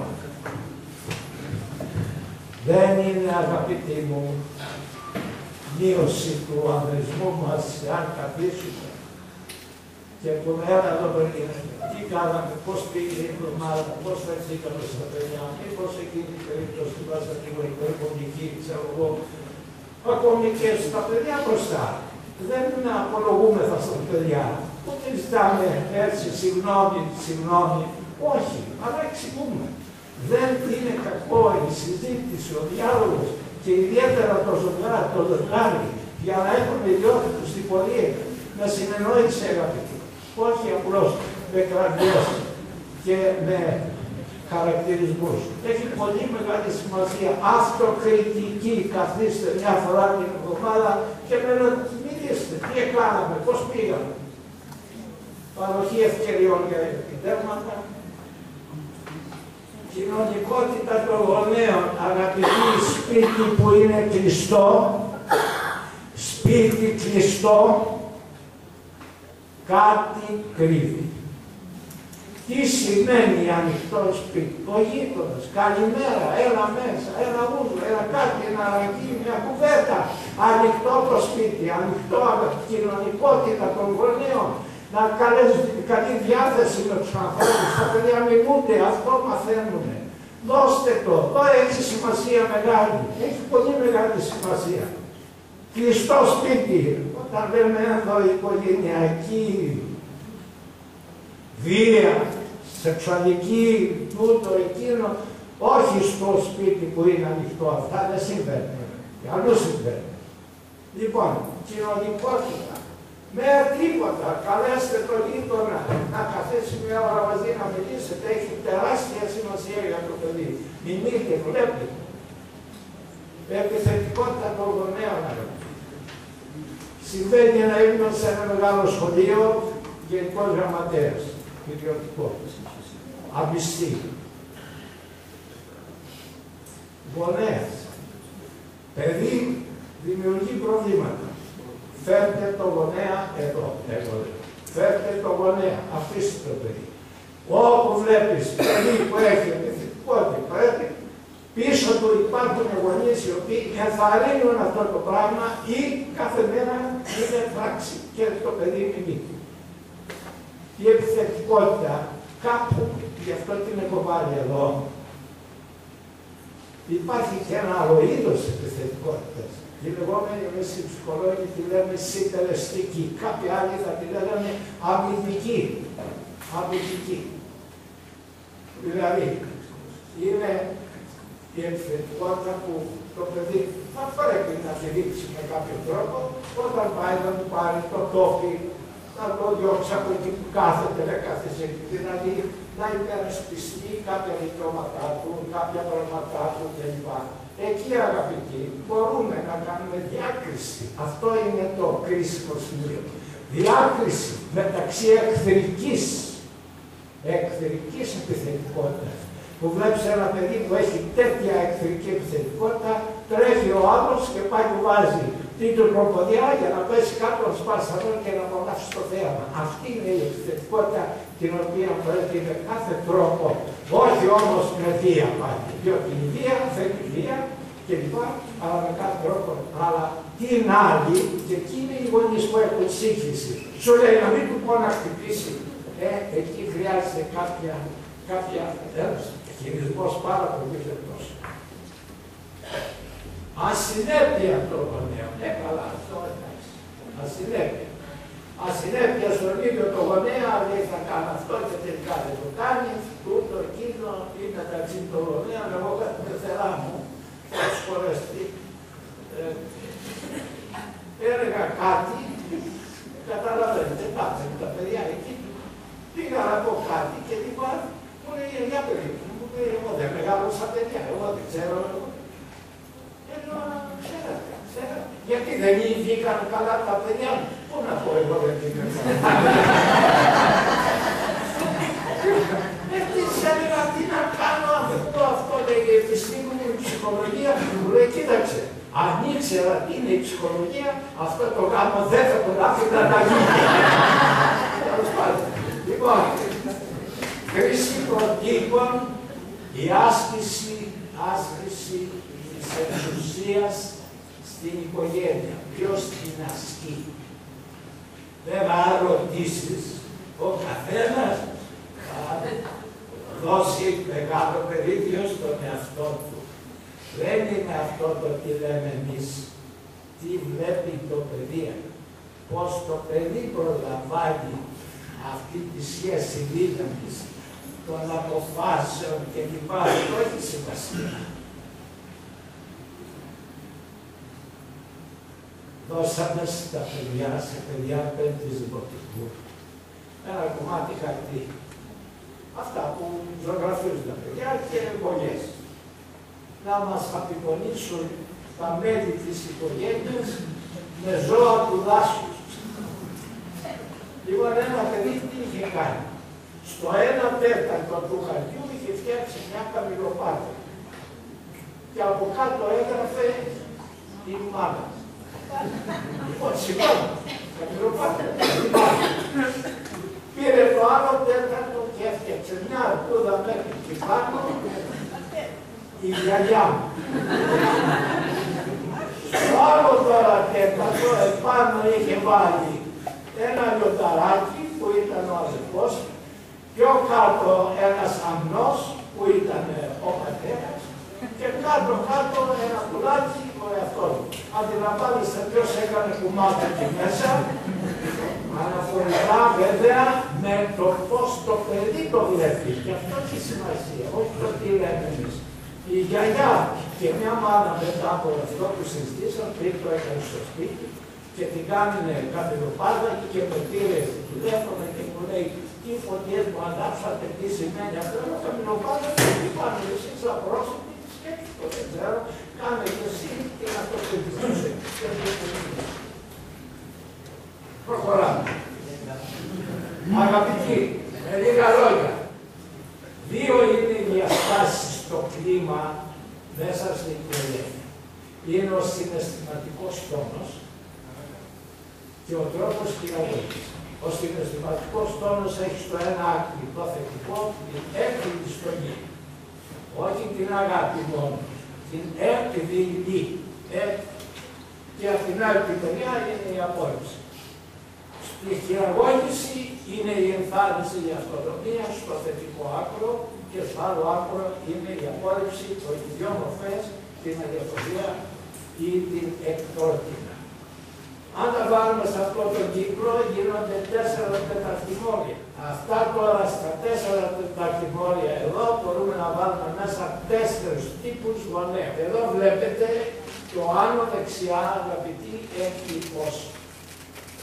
Δεν είναι αγαπητοί μου μείωση του ανδρισμού μας αν καθίσουμε και που ένα εδώ τι κάναμε, πώς πήγε η εβδομάδα, πώς φερθήκαμε στα παιδιά, μήπως εκείνη η περίπτωση που βάζα λίγο υπερβολική, ξέρω εγώ, ακόμη και στα παιδιά μπροστά. Δεν απολογούμεθα στα παιδιά. Ούτε ζητάμε έτσι συγγνώμη, συγγνώμη. Όχι, αλλά εξηγούμε. Δεν είναι κακό η συζήτηση, ο διάλογος και ιδιαίτερα το ζευγάρι, το ζευγάρι για να έχουν ιδιότητα στην πορεία, να συνεννόηση αγαπητοί. Όχι απλώς με κραγκές και με χαρακτηρισμούς. Έχει πολύ μεγάλη σημασία αυτοκριτική καθίστε μια φορά την εβδομάδα και με να μιλήσετε τι έκαναμε, πώς πήγαμε. Παροχή ευκαιριών για επιτεύγματα, κοινωνικότητα των γονέων, αγαπητοί, σπίτι που είναι κλειστό, σπίτι κλειστό, κάτι κρύβει. Τι σημαίνει ανοιχτό σπίτι, ο γείτονα, καλημέρα, έλα μέσα, ένα ούζο, ένα κάτι, ένα ρακί, μια κουβέντα. Ανοιχτό το σπίτι, ανοιχτό κοινωνικότητα των γονέων, να καλέσει καλή διάθεση με του ανθρώπου. Τα παιδιά μιλούνται, αυτό μαθαίνουν. Δώστε το, το έχει σημασία μεγάλη, έχει πολύ μεγάλη σημασία. Κλειστό σπίτι, όταν λέμε εδώ οικογενειακή βία, σεξουαλική, τούτο, εκείνο, όχι στο σπίτι που είναι ανοιχτό, αυτά δεν συμβαίνουν. Αλλού συμβαίνουν. Λοιπόν, κοινωνικότητα, με τίποτα, καλέστε τον γείτονα να καθίσει μια ώρα μαζί να μιλήσετε, έχει τεράστια σημασία για το παιδί. Μιμείτε, βλέπετε. Επιθετικότητα των γονέων. Συμβαίνει να ήμουν σε ένα μεγάλο σχολείο, γενικός γραμματέας, ιδιωτικό. Αμπιστή. Γονέας. Παιδί δημιουργεί προβλήματα. Φέρτε το γονέα εδώ, εγώ Φέρτε το γονέα, αφήστε το παιδί. Όπου βλέπεις παιδί που έχει επιθυμικότητα, πρέπει πίσω του υπάρχουν γονείς οι οποίοι ενθαρρύνουν αυτό το πράγμα ή κάθε μέρα είναι πράξη και το παιδί μιμείται. Η επιθετικότητα κάπου, γι' αυτό την έχω βάλει εδώ, υπάρχει και ένα άλλο είδος επιθετικότητας. Οι λεγόμενοι εμείς οι ψυχολόγοι τη λέμε συντελεστική. Κάποιοι άλλοι θα τη λέγανε αμυντική. Αμυντική. Δηλαδή, είναι η επιθετικότητα που το παιδί θα πρέπει να τη δείξει με κάποιο τρόπο όταν πάει να του πάρει το τόπι, να το διώξει από εκεί που κάθεται, δεν κάθεσε εκεί. Δηλαδή, να υπερασπιστεί κάποια δικαιώματά του, κάποια πράγματά του κλπ. Εκεί αγαπητοί μπορούμε να κάνουμε διάκριση. Αυτό είναι το κρίσιμο σημείο. Διάκριση μεταξύ εχθρικής, εχθρικής επιθετικότητας που βλέπεις ένα παιδί που έχει τέτοια εχθρική επιθετικότητα, τρέχει ο άλλος και πάει που βάζει την τροποδιά για να πέσει κάτω από σπάσανο και να απολαύσει το θέαμα. Αυτή είναι η επιθετικότητα την οποία πρέπει με κάθε τρόπο, όχι όμως με βία πάλι, διότι η βία θέλει βία και λοιπά, αλλά με κάθε τρόπο. Αλλά την άλλη, και εκείνοι οι γονείς που έχουν σύγχυση, σου λέει να μην του πω να χτυπήσει, ε, εκεί χρειάζεται κάποια, κάποια χειρισμός πάρα πολύ λεπτός. Ασυνέπεια των γονέων. Ναι, καλά, αυτό εντάξει. Ασυνέπεια. Ασυνέπεια στον ίδιο το γονέα, λέει θα κάνω αυτό και τελικά δεν το κάνει, τούτο, εκείνο, ή μεταξύ των γονέων, εγώ κάτι πεθερά μου, πολλές φορές ε, έλεγα κάτι, καταλαβαίνετε, πάτε τα παιδιά εκεί, πήγα να πω κάτι και λοιπόν μου λέει, για περίπου, μου λέει, εγώ δεν μεγάλωσα παιδιά, εγώ δεν ξέρω, εγώ. Ενώ, ξέρατε, ξέρατε, γιατί δεν βγήκαν καλά τα παιδιά μου, πού να πω εγώ δεν βγήκαν καλά. Έτσι έλεγα τι να κάνω αυτό, αυτό λέγει η επιστήμη μου, η ψυχολογία, μου λέει κοίταξε, αν ήξερα τι είναι η ψυχολογία, αυτό το γάμο δεν θα τον άφηνα να γίνει. Τέλος πάντων. Λοιπόν, χρήση προτύπων, η άσκηση, άσκηση της της εξουσίας στην οικογένεια. Ποιος την ασκεί. Βέβαια, αν ρωτήσεις, ο καθένας θα δώσει μεγάλο περίπτωιο στον εαυτό του. Δεν είναι αυτό το τι λέμε εμείς. Τι βλέπει το παιδί. Πώς το παιδί προλαμβάνει αυτή τη σχέση δύναμης των αποφάσεων και λοιπά. Αυτό έχει σημασία. Δώσαμε στα παιδιά, σε παιδιά πέμπτης δημοτικού, ένα κομμάτι χαρτί. Αυτά που ζωγραφίζουν τα παιδιά και βολιές. Να μας απεικονίσουν τα μέλη της οικογένειας με ζώα του δάσους. Λοιπόν, ένα παιδί τι είχε κάνει. Στο ένα τέταρτο του χαρτιού είχε φτιάξει μια καμιλοπάτα. Και από κάτω έγραφε η μάνα. Λοιπόν, σηκώνω. Καμιλοπάτα. Πήρε το άλλο τέταρτο και έφτιαξε μια αρκούδα μέχρι και πάνω η γιαγιά μου. Στο άλλο τώρα τέταρτο επάνω είχε βάλει ένα λιονταράκι που ήταν ο αδερφός, πιο κάτω ένας αμνός που ήταν ο πατέρας και κάτω κάτω ένα πουλάκι ο εαυτός μου. Αντιλαμβάνεστε ποιος έκανε κουμάτι εκεί μέσα, αναφορικά βέβαια με το πώς το παιδί το βλέπει. Και αυτό έχει σημασία, όχι το τι λέμε εμείς. Η γιαγιά και μια μάνα μετά από αυτό που συζητήσαμε, πριν το έκανε στο σπίτι, και την κάνουν καπελοπάδα και με πήρε τηλέφωνο και μου λέει τι φωτιές μου ανάψατε, τι σημαίνει αυτό, αλλά καπελοπάδα και τι πάνε εσείς απρόσωποι, σκέφτομαι, δεν ξέρω, κάνε και εσύ τι να το κριτικούσε. Προχωράμε. Αγαπητοί, με λίγα λόγια, δύο είναι οι διαστάσεις στο κλίμα μέσα στην οικογένεια. Είναι ο συναισθηματικός τόνος, και ο τρόπος χειραγωγής. Ο συναισθηματικός τόνος έχει στο ένα άκρη το θετικό, την έκρητη στολή. Όχι την αγάπη μόνο, την έκρητη ε, και από την άλλη μεριά είναι η απόρριψη. Στη χειραγώγηση είναι η ενθάρρυνση, η αυτονομία στο θετικό άκρο και στο άλλο άκρο είναι η απόρριψη, το οι δυο μορφές, την αδιαφορία ή την εκτρότητα. Αν τα βάλουμε σε αυτό το κύκλο γίνονται τέσσερα τεταρτημόρια. Αυτά τώρα στα τέσσερα τεταρτημόρια εδώ μπορούμε να βάλουμε μέσα τέσσερις τύπους γονέων. Εδώ βλέπετε το άνω δεξιά αγαπητή έχει ως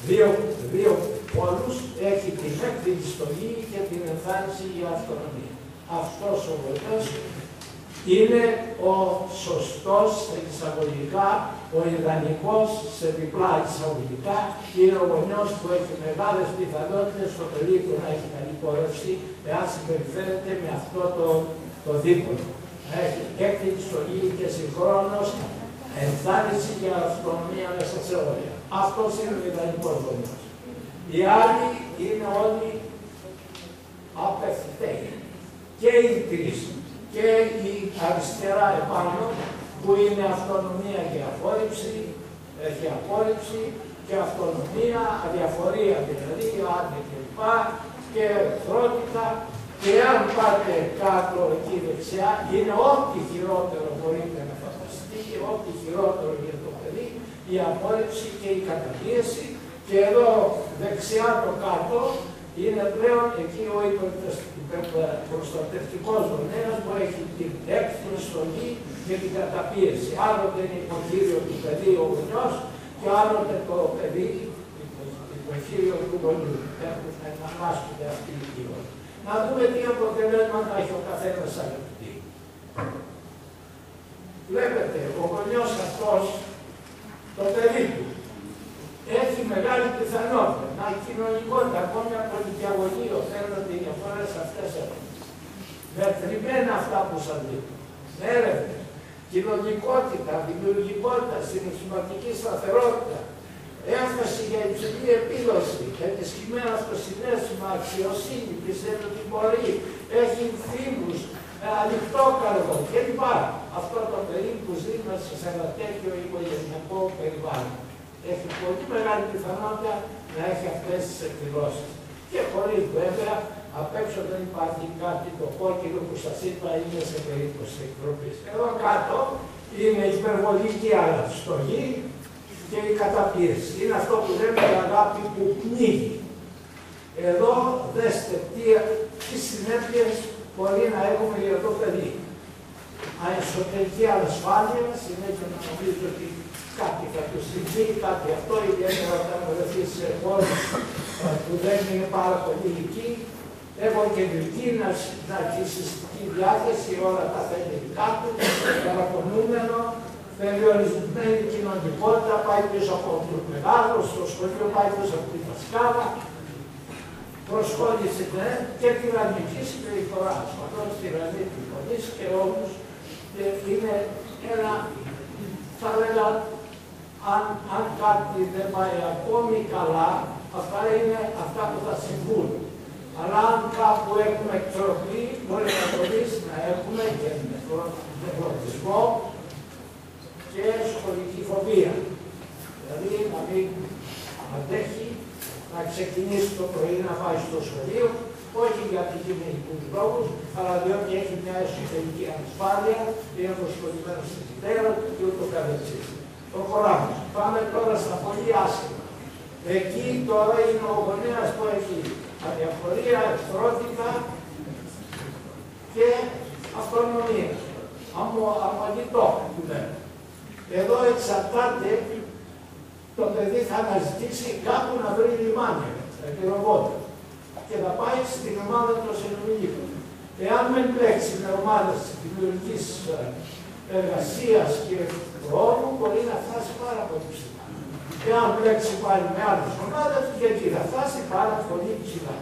δύο, δύο πόλους, έχει την έκδηλη στολή και την εμφάνιση για αυτονομία. Αυτός ο γονέος είναι ο σωστός εισαγωγικά, ο ιδανικός σε διπλά εισαγωγικά, είναι ο γονιός που έχει μεγάλες πιθανότητες στο παιδί του να έχει καλή πόρευση, εάν συμπεριφέρεται με αυτό το, το δίπολο. Έχει έκτη στολή και συγχρόνως ενθάρρυνση για αυτονομία μέσα σε όρια. Αυτός είναι ο ιδανικός γονιός. Οι άλλοι είναι όλοι απευθυντές. Και οι τρεις και η αριστερά επάνω που είναι αυτονομία και απόρριψη, έχει απόρριψη και αυτονομία, αδιαφορία δηλαδή, άδεια κλπ. και εχθρότητα και αν πάτε κάτω εκεί δεξιά είναι ό,τι χειρότερο μπορείτε να φανταστείτε και ό,τι χειρότερο για το παιδί, η απόρριψη και η καταπίεση και εδώ δεξιά το κάτω είναι πλέον εκεί ο προστατευτικός γονέας που έχει την έκφραση και την καταπίεση. Άλλοτε είναι υποχείριο του παιδί ο γονιός και άλλοτε το παιδί υποχείριο του γονιού. Έχουν να ανάσχονται αυτοί οι δύο. Να δούμε τι αποτελέσματα έχει ο καθένας αγαπητή. Βλέπετε, ο γονιός αυτός, το παιδί του, έχει μεγάλη πιθανότητα να κοινωνικότητα, ακόμη από την διαγωνία φαίνονται οι διαφορές αυτές εδώ. Μετρημένα αυτά που σας δείχνω. Έρευνες, κοινωνικότητα, δημιουργικότητα, συναισθηματική σταθερότητα, έμφαση για υψηλή επίδοση, ενισχυμένα στο συνέστημα, αξιοσύνη, πιστεύω ότι μπορεί, έχει θύμους, ανοιχτό καρδό κλπ. αυτό το παιδί που ζει μέσα σε ένα τέτοιο οικογενειακό περιβάλλον. Έχει πολύ μεγάλη πιθανότητα να έχει αυτές τις εκδηλώσεις. Και χωρίς βέβαια, απ' έξω δεν υπάρχει κάτι το κόκκινο που σας είπα είναι σε περίπτωση εκτροπής. Εδώ κάτω είναι η υπερβολική αναστογή και η καταπίεση. Είναι αυτό που λέμε η αγάπη που πνίγει. Εδώ δέστε τι, τι συνέπειες μπορεί να έχουμε για το παιδί. Εσωτερική ανασφάλεια, συνέχεια να νομίζει ότι κάτι θα του συμβεί, κάτι αυτό, ιδιαίτερα όταν βρεθεί σε χώρο που δεν είναι πάρα πολύ εκεί. Έχω και δική να, να αρχισιστική διάθεση, όλα τα θετικά του, παραπονούμενο, περιορισμένη κοινωνικότητα, πάει πίσω από του μεγάλου, στο σχολείο πάει πίσω από τη δασκάλα, προσχώρησε ναι, και τυραννική συμπεριφορά. Αυτό τυραννική φωνή και όμω είναι ένα, θα έλεγα, αν, αν κάτι δεν πάει ακόμη καλά, αυτά είναι αυτά που θα συμβούν. Αλλά αν κάπου έχουμε εκτροπή, μπορείς να το δεις να έχουμε και νεκροτισμό και σχολική φοβία. Δηλαδή να μην αντέχει να ξεκινήσει το πρωί να πάει στο σχολείο, όχι για αντικειμενικού λόγους, αλλά διότι έχει μια εσωτερική ασφάλεια, είναι προσχωρημένο στη μητέρα του και ούτω καθεξής. Προχωράμε. Πάμε τώρα στα πολύ άσχημα. Εκεί τώρα είναι ο γονέας που έχει αδιαφορία, εχθρότητα και αυτονομία. Αμαγητό που λέμε. Εδώ εξαρτάται το παιδί θα αναζητήσει κάπου να βρει λιμάνια, επιρροβότητα και θα πάει στην ομάδα των συνομιλίκων. Εάν με μπλέξει με ομάδες δημιουργικής εργασίας και χρόνου, μπορεί να φτάσει πάρα πολύ ψηλά. Εάν μπλέξει πάλι με άλλε ομάδε, γιατί θα φτάσει πάρα πολύ ψηλά.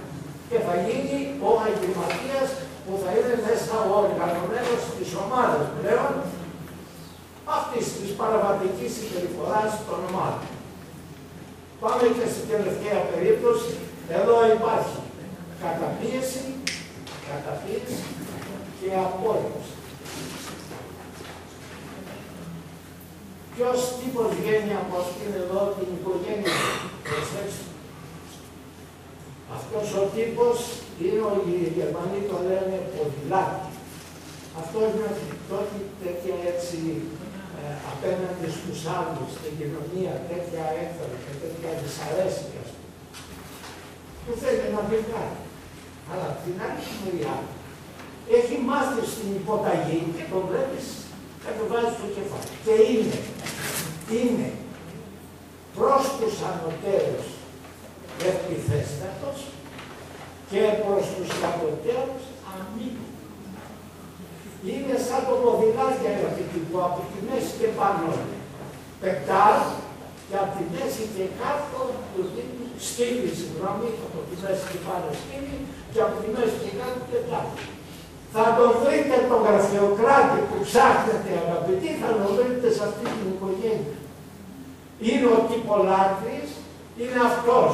Και θα γίνει ο εγκληματία που θα είναι μέσα ο οργανωμένο της ομάδας πλέον αυτής της παραβατικής συμπεριφοράς των ομάδων. Πάμε και στην τελευταία περίπτωση. Εδώ υπάρχει καταπίεση, καταπίεση και απόλυση. Ποιος τύπος βγαίνει από αυτήν εδώ την οικογένεια, προσέξτε. Αυτός ο τύπος είναι ο Γερμανοί το λένε ποδηλάτη. Αυτό είναι τότε τέτοια έτσι ε, απέναντι στους άλλους, στην κοινωνία, τέτοια έκφραση και τέτοια δυσαρέσκεια, που θέλει να πει κάτι. Αλλά την άλλη μεριά έχει μάθει στην υποταγή και το βλέπεις το βάζει στο κεφάλι. Και είναι, είναι προς τους ανωτέρους επιθέστατος και προς τους κατωτέρους αμήνους. Είναι σαν το ποδηλάτι αγαπητοί που από τη μέση και πάνω πετάει και από τη μέση και κάτω του δίνει σκύλι, συγγνώμη, από τη μέση και πάνω σκύλι και από τη μέση και κάτω πετάει. Θα το βρείτε το γραφειοκράτη που ψάχνετε αγαπητοί, θα το βρείτε σε αυτή την οικογένεια. Είναι ο τυπολάτρης, είναι αυτός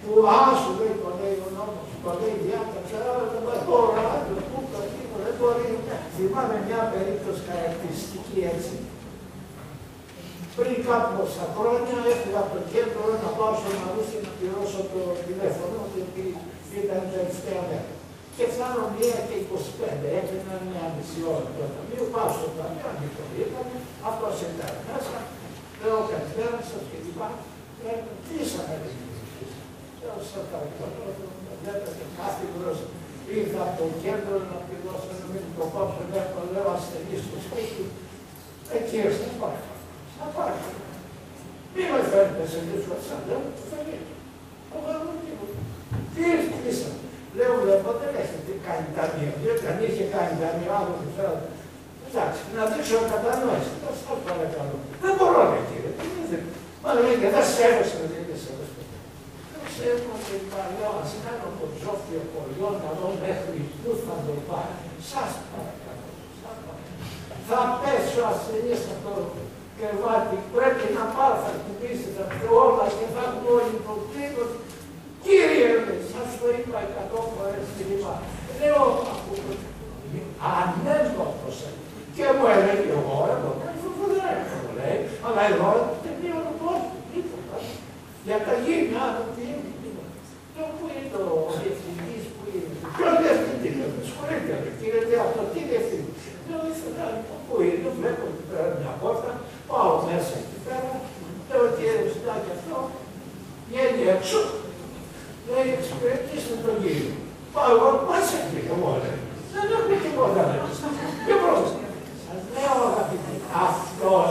που άσου λέει το λέει ο νόμος, το λέει διάταξη, αλλά το λέει τώρα, το πού, το τύπο, δεν μπορεί. Θυμάμαι μια περίπτωση χαρακτηριστική έτσι. Πριν κάποια χρόνια έφυγα από το κέντρο να πάω στο Μαρούσι να πληρώσω το τηλέφωνο, γιατί ήταν τελευταία μέρα. Και φτάνω μία και 25, έπαιρνα μια μισή ώρα το ταμείο, πάω στο ταμείο, ανοιχτό ήταν, αυτό ήταν μέσα, λέω καλησπέρα σας και λοιπά. Τι σα αρέσει, Λέω σα παρακαλώ, βλέπετε κάθε γρόσα. Ήρθα από το κέντρο να πληρώσω να μην το κόψω, το λέω ασθενή στο σπίτι. Εκεί ήρθα, παρακαλώ. Να παρακαλώ. Μην με φέρετε σε δύσκολα σαν λέω, το φέρετε. Το βάλω τίποτα. Τι ήρθε, Λέω, βλέπω, δεν έχετε κάνει ταμείο. Διότι αν είχε κάνει ταμείο, άλλο δεν ξέρω. Εντάξει, να δείξω κατανόηση. Θα σας παρακαλώ. Δεν μπορώ να κύριε. Τι είναι. Μα λέει και δεν σέβεσαι, δεν είναι σέβεσαι. Δεν σέβομαι και λέω, ας κάνω το τζόφιο χωριό να δω μέχρι πού θα το πάρει. Σας παρακαλώ. Θα πέσω ασθενή από το κρεβάτι. Πρέπει να πάω, θα χτυπήσει τα όλα και θα βγω όλοι το Κύριε μου, σας το είπα εκατό φορές την είπα. Λέω, ανέβω προς Και μου έλεγε εγώ, εγώ, δεν έχω λέει, αλλά εγώ δεν μειώνω πόσο, τίποτα. Για τα τι είναι, πού είναι το διευθυντής, πού είναι. Ποιο διευθυντής, με συγχωρείτε, κύριε, τι αυτό, τι διευθυντή. Λέω, λοιπόν πού είναι, βλέπω εκεί πέρα μια πόρτα, πάω μέσα εκεί πέρα, λέω, τι αυτό, βγαίνει έξω, λέει, εξυπηρετήστε τον κύριο. Πάω εγώ, μας έκπληκα μόνος. Δεν έχω τίποτα, και πρόσεχε. Σας λέω, αγαπητοί, αυτός,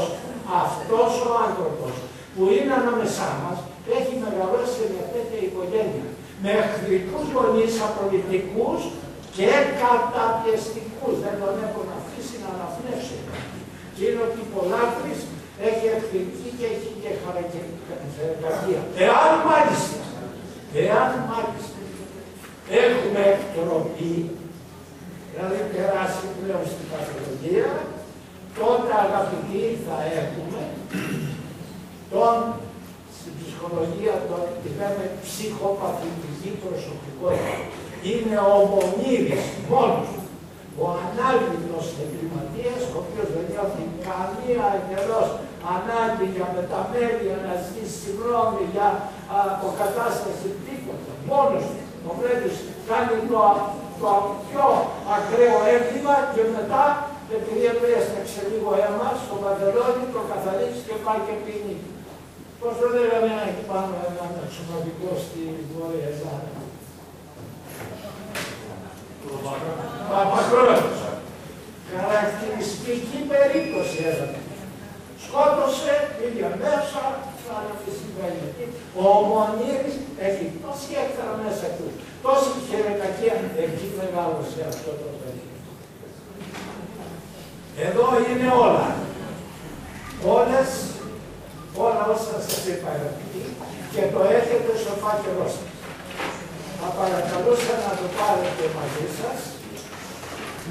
αυτός ο άνθρωπος που είναι ανάμεσά μας, έχει μεγαλώσει σε μια τέτοια οικογένεια. Με εχθρικούς γονείς απολυτικούς και καταπιεστικούς. Δεν τον έχουν αφήσει να αναπνεύσει. Και είναι ότι πολλάκρης έχει εχθρική και έχει και χαρακτηρία. Εάν μάλιστα, εάν μάλιστα έχουμε εκτροπή, δηλαδή περάσει πλέον στην παθολογία, τότε αγαπητοί θα έχουμε τον στην ψυχολογία το λέμε ψυχοπαθητική προσωπικότητα. Είναι ο μονίδης μόνος ο ανάλυτος εγκληματίας, ο οποίος δεν νιώθει καμία εντελώς ανάγκη για μεταμέλεια, να ζητήσει συγγνώμη για αποκατάσταση τίποτα. Μόνος του. Το βλέπεις, κάνει το, το πιο ακραίο έγκλημα και μετά, επειδή έπαιξε λίγο αίμα, στο παντελόνι το καθαρίζει και πάει και πίνει Πώς το λέγαμε εκεί πάνω έναν αξιωματικό στη Βόρεια Ελλάδα. Παπακρόνος. Χαρακτηριστική περίπτωση έδωσε. Σκότωσε, πήγε μέσα, τι συμβαίνει εκεί. Ο Μονήρης έχει τόση έκταρα μέσα του, τόση χερεκακία, εκεί μεγάλωσε αυτό το παιδί. Εδώ είναι όλα. Όλες όλα όσα σας είπα αγαπητοί και το έχετε στο φάκελό σας. Θα παρακαλούσα να το πάρετε μαζί σας,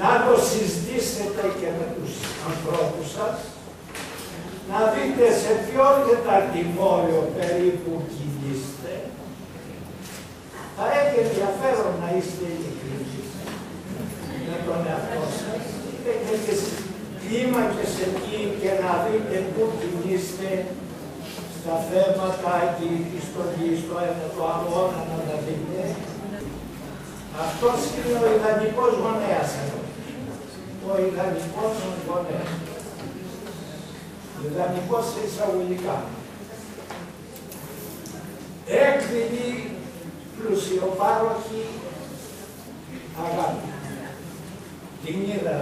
να το συζητήσετε και με τους ανθρώπους σας, να δείτε σε ποιο τεταρτημόριο περίπου κινείστε. Θα έχει ενδιαφέρον να είστε ειλικρινείς με τον εαυτό σας. Έχετε κλίμακες εκεί και να δείτε πού κινείστε τα θέματα και η ιστορίας, στο ένα το αγώνα να τα δείτε. Αυτός είναι ο ιδανικός γονέας εδώ. Ο ιδανικός γονέας. Ιδανικός σε εισαγωγικά. Έκδηλη πλουσιοπάροχη αγάπη. Την είδα,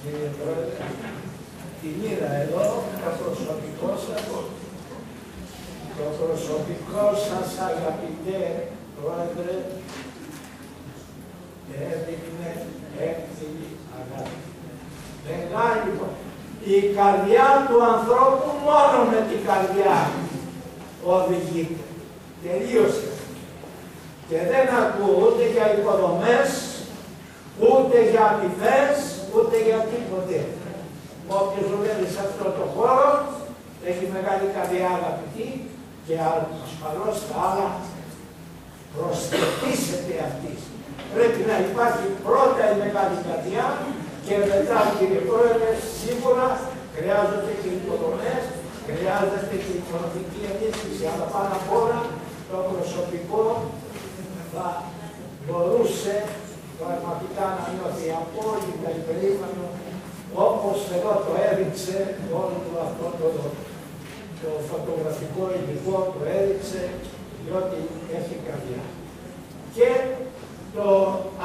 κύριε Πρόεδρε, την είδα εδώ, το προσωπικό σας, το προσωπικό σας αγαπητέ Πρόεδρε έδειχνε έκθυνη αγάπη. Μεγάλη η καρδιά του ανθρώπου μόνο με την καρδιά οδηγείται. Τελείωσε. Και δεν ακούω ούτε για υποδομές, ούτε για αμοιβές, ούτε για τίποτε. Όποιος δουλεύει σε αυτό το χώρο έχει μεγάλη καρδιά αγαπητή και ασφαλώς τα άλλα προσθετήσετε αυτής. Πρέπει να υπάρχει πρώτα η μεγάλη καρδιά και μετά κύριε Πρόεδρε σίγουρα χρειάζονται και υποδομές, χρειάζεται και οικονομική ενίσχυση, αλλά πάνω απ' όλα το προσωπικό θα μπορούσε πραγματικά να νιώθει απόλυτα υπερήφανο όπως εδώ το έδειξε όλο αυτό το το φωτογραφικό υλικό το έδειξε διότι έχει καρδιά. Και το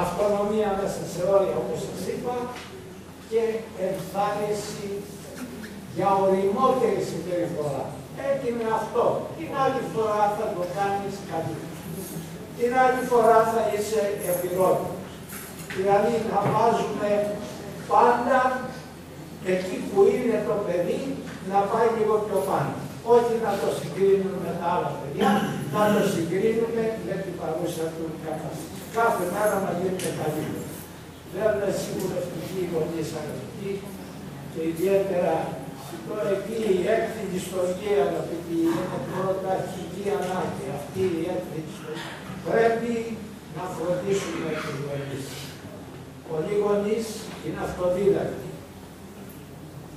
αυτονομία μέσα σε όρια όπως σας είπα και εμφάνιση για οριμότερη συμπεριφορά. Έτοιμη αυτό; Την άλλη φορά θα το κάνεις καλύτερα. Την άλλη φορά θα είσαι επιρρότος. Δηλαδή να βάζουμε πάντα εκεί που είναι το παιδί να πάει λίγο πιο πάνω όχι να το συγκρίνουμε με τα άλλα παιδιά, να το συγκρίνουμε με την παρούσα του κατάσταση. Κάθε μέρα να γίνεται καλύτερο. Βέβαια σίγουρα ευτυχή οι γονείς αγαπητοί και ιδιαίτερα τώρα εκεί η έκθεση στοργία αγαπητοί είναι πρωταρχική ανάγκη. Αυτή η έκθεση στοργία πρέπει να φροντίσουμε τους γονείς. Πολλοί γονείς είναι αυτοδίδακτοι,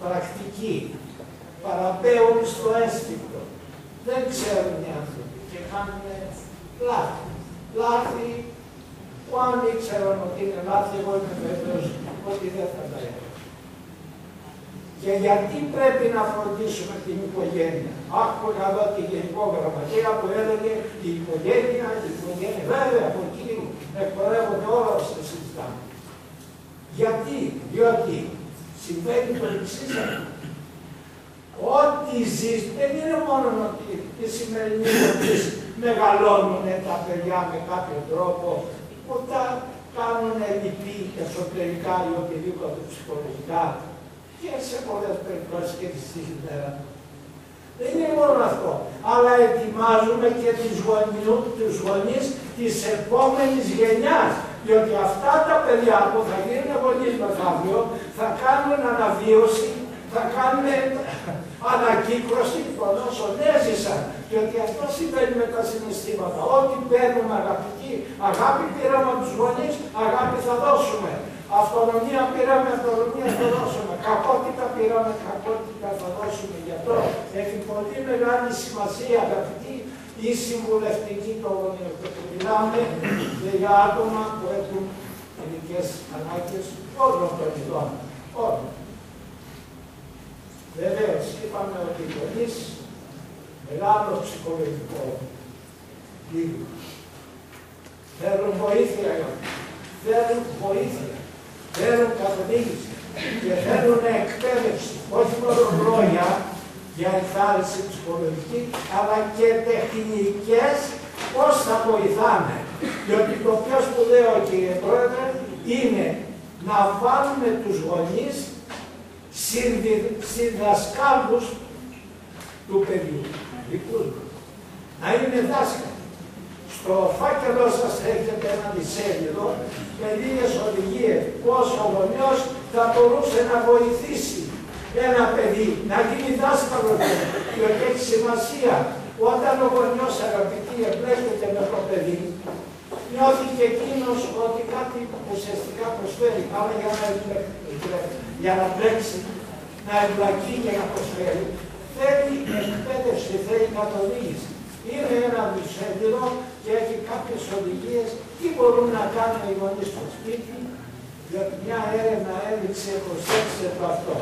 πρακτικοί, παραπέουν στο αίσθηκτο. Δεν ξέρουν οι άνθρωποι και κάνουν λάθη. Λάθη που αν ήξεραν ότι είναι λάθη, εγώ είμαι βέβαιος ότι δεν θα τα έκανα. Και γιατί πρέπει να φροντίσουμε την οικογένεια. Άκουγα εδώ τη Γενικό Γραμματεία που έλεγε η οικογένεια, η οικογένεια. Βέβαια από εκεί εκπορεύονται όλα όσα συζητάμε. Γιατί, διότι συμβαίνει το εξής. Ό,τι ζεις δεν είναι μόνο ότι οι σημερινοί γονείς μεγαλώνουν τα παιδιά με κάποιο τρόπο που τα κάνουν λυπή εσωτερικά ή οτιδήποτε ψυχολογικά και σε πολλές περιπτώσεις και στη σήμερα. Δεν είναι μόνο αυτό, αλλά ετοιμάζουμε και τους γονείς, τους γονείς της επόμενης γενιάς. Διότι αυτά τα παιδιά που θα γίνουν γονείς μεθαύριο θα κάνουν αναβίωση, θα κάνουν ανακύκλωση των όσων έζησαν. Διότι αυτό συμβαίνει με τα συναισθήματα. Ό,τι παίρνουμε αγαπητοί, αγάπη πήραμε από τους γονείς, αγάπη θα δώσουμε. Αυτονομία πήραμε, αυτονομία θα δώσουμε. Κακότητα πήραμε, κακότητα θα δώσουμε. Γι' αυτό έχει πολύ μεγάλη σημασία, αγαπητοί, η συμβουλευτική των γονείων. Μιλάμε για άτομα που έχουν ειδικέ ανάγκες όλων των ειδών. Όλων. Βεβαίω, είπαμε ότι οι γονεί μεγάλο ψυχολογικό λίγο. Θέλουν βοήθεια, θέλουν βοήθεια θέλουν καθοδήγηση και θέλουν εκπαίδευση, όχι μόνο λόγια για ενθάρρυνση ψυχολογική, αλλά και τεχνικές πώς θα βοηθάνε. Διότι το πιο σπουδαίο κύριε Πρόεδρε είναι να βάλουμε τους γονείς συνδασκάλους του παιδιού, δικούς Να είναι δάσκαλοι. Στο φάκελό σας έχετε ένα δισέλιδο με λίγες οδηγίες πώς ο γονιός θα μπορούσε να βοηθήσει ένα παιδί να γίνει δάσκαλος του, διότι έχει σημασία όταν ο γονιός αγαπητή εμπλέκεται με το παιδί, νιώθει και εκείνος ότι κάτι ουσιαστικά προσφέρει, αλλά για να, για να μπλέξει, να εμπλακεί και να προσφέρει, θέλει εκπαίδευση, θέλει καθοδήγηση. Είναι ένα δισέντηρο και έχει κάποιες οδηγίες τι μπορούν να κάνουν οι γονείς στο σπίτι, διότι μια έρευνα έδειξε, προσέξτε το αυτό.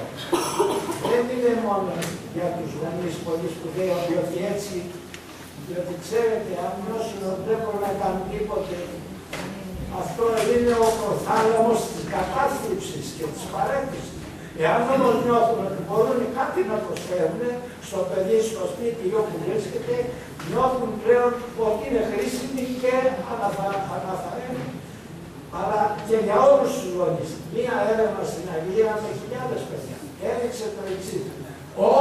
Δεν είναι μόνο για τους γονείς πολύ σπουδαίο, διότι έτσι, διότι ξέρετε, αν νιώσουν ότι δεν μπορούν να κάνουν τίποτε, αυτό είναι ο προθάλαμος της κατάθλιψης και της παρέτησης. Εάν όμως νιώθουν ότι μπορούν κάτι να προσφέρουν στο παιδί, στο σπίτι ή όπου βρίσκεται, νιώθουν πλέον ότι είναι χρήσιμοι και αναθαρρύνουν. Αλλά και για όλους τους γονείς. Μία έρευνα στην Αγγλία με χιλιάδες παιδιά έδειξε το εξής.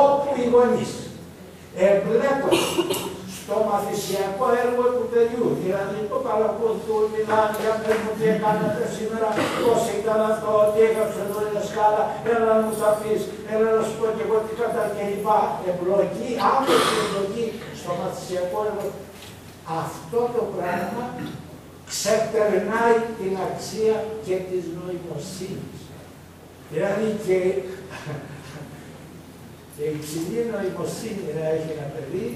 Όπου οι γονείς εμπλέκονται στο μαθησιακό έργο του παιδιού. Δηλαδή το παρακολουθούν, μιλάνε για μου τι έκανατε σήμερα, πώς ήταν αυτό, τι έγραψε εδώ η δασκάλα, έλα να μου τα πεις, έλα να σου πω και εγώ τι κατά και λοιπά. Εμπλοκή, άμεση εμπλοκή στο μαθησιακό έργο. Αυτό το πράγμα ξεπερνάει την αξία και της νοημοσύνης. Δηλαδή και, και υψηλή νοημοσύνη να έχει ένα παιδί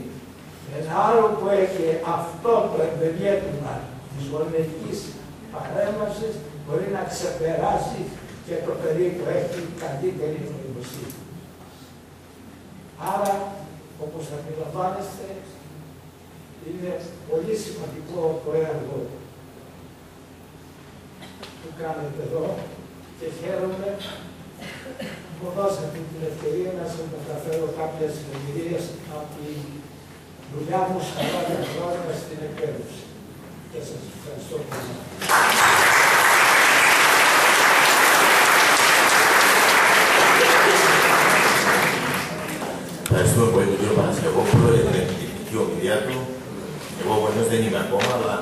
ένα άλλο που έχει αυτό το εμπεριέτημα της γονεϊκής παρέμβασης μπορεί να ξεπεράσει και το παιδί που έχει καλύτερη νοημοσύνη. Άρα, όπως αντιλαμβάνεστε, είναι πολύ σημαντικό το έργο που κάνετε εδώ και χαίρομαι που δώσατε την ευκαιρία να σας μεταφέρω κάποιες εμπειρίες από την δουλειά μου στα πάντα χρόνια στην εκπαίδευση. Και σας ευχαριστώ πολύ. Ευχαριστούμε πολύ τον κύριο Πανασκευόπουλο για την εκπληκτική ομιλία του. Εγώ γονιός δεν είμαι ακόμα, αλλά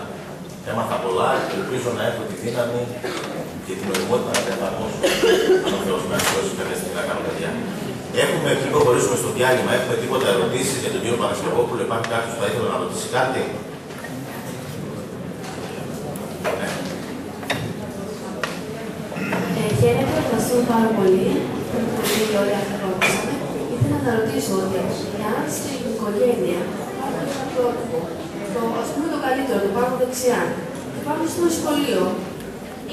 έμαθα πολλά και ελπίζω να έχω τη δύναμη και την οριμότητα να τα εφαρμόσω. Αν ο Θεός με ασχολήσει με να κάνω παιδιά. Έχουμε, πριν προχωρήσουμε στο διάλειμμα, έχουμε τίποτα ερωτήσεις για τον κύριο Πανασκευόπουλο. Υπάρχει κάποιος που θα ήθελε να ρωτήσει κάτι; Ναι. Ε, χαίρετε, ευχαριστούμε πάρα πολύ. Πολύ ωραία αυτά που ακούσαμε. Ήθελα να ρωτήσω ότι αν στην οικογένεια υπάρχει ένα πρότυπο, το, ας πούμε το καλύτερο, το πάνω δεξιά, και πάμε στο σχολείο,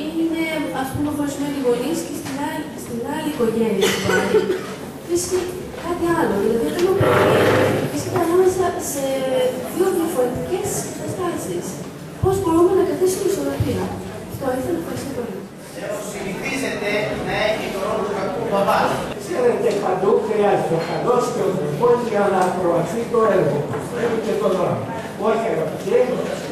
είναι ας πούμε χωρισμένοι γονείς και στην άλλη, στην άλλη οικογένεια που πάει, βρίσκει κάτι άλλο. Δηλαδή όταν ο παιδί βρίσκεται ανάμεσα σε δύο διαφορετικές καταστάσεις. Πώς μπορούμε να καθίσουμε ισορροπία. Αυτό ήθελα να ευχαριστώ πολύ. Συνηθίζεται να έχει το ρόλο του κακού μπαμπά. Ξέρετε, παντού χρειάζεται ο καλός και ο κακός για να προωθεί το έργο. Πρέπει και το δρόμο. Όχι αγαπητέ,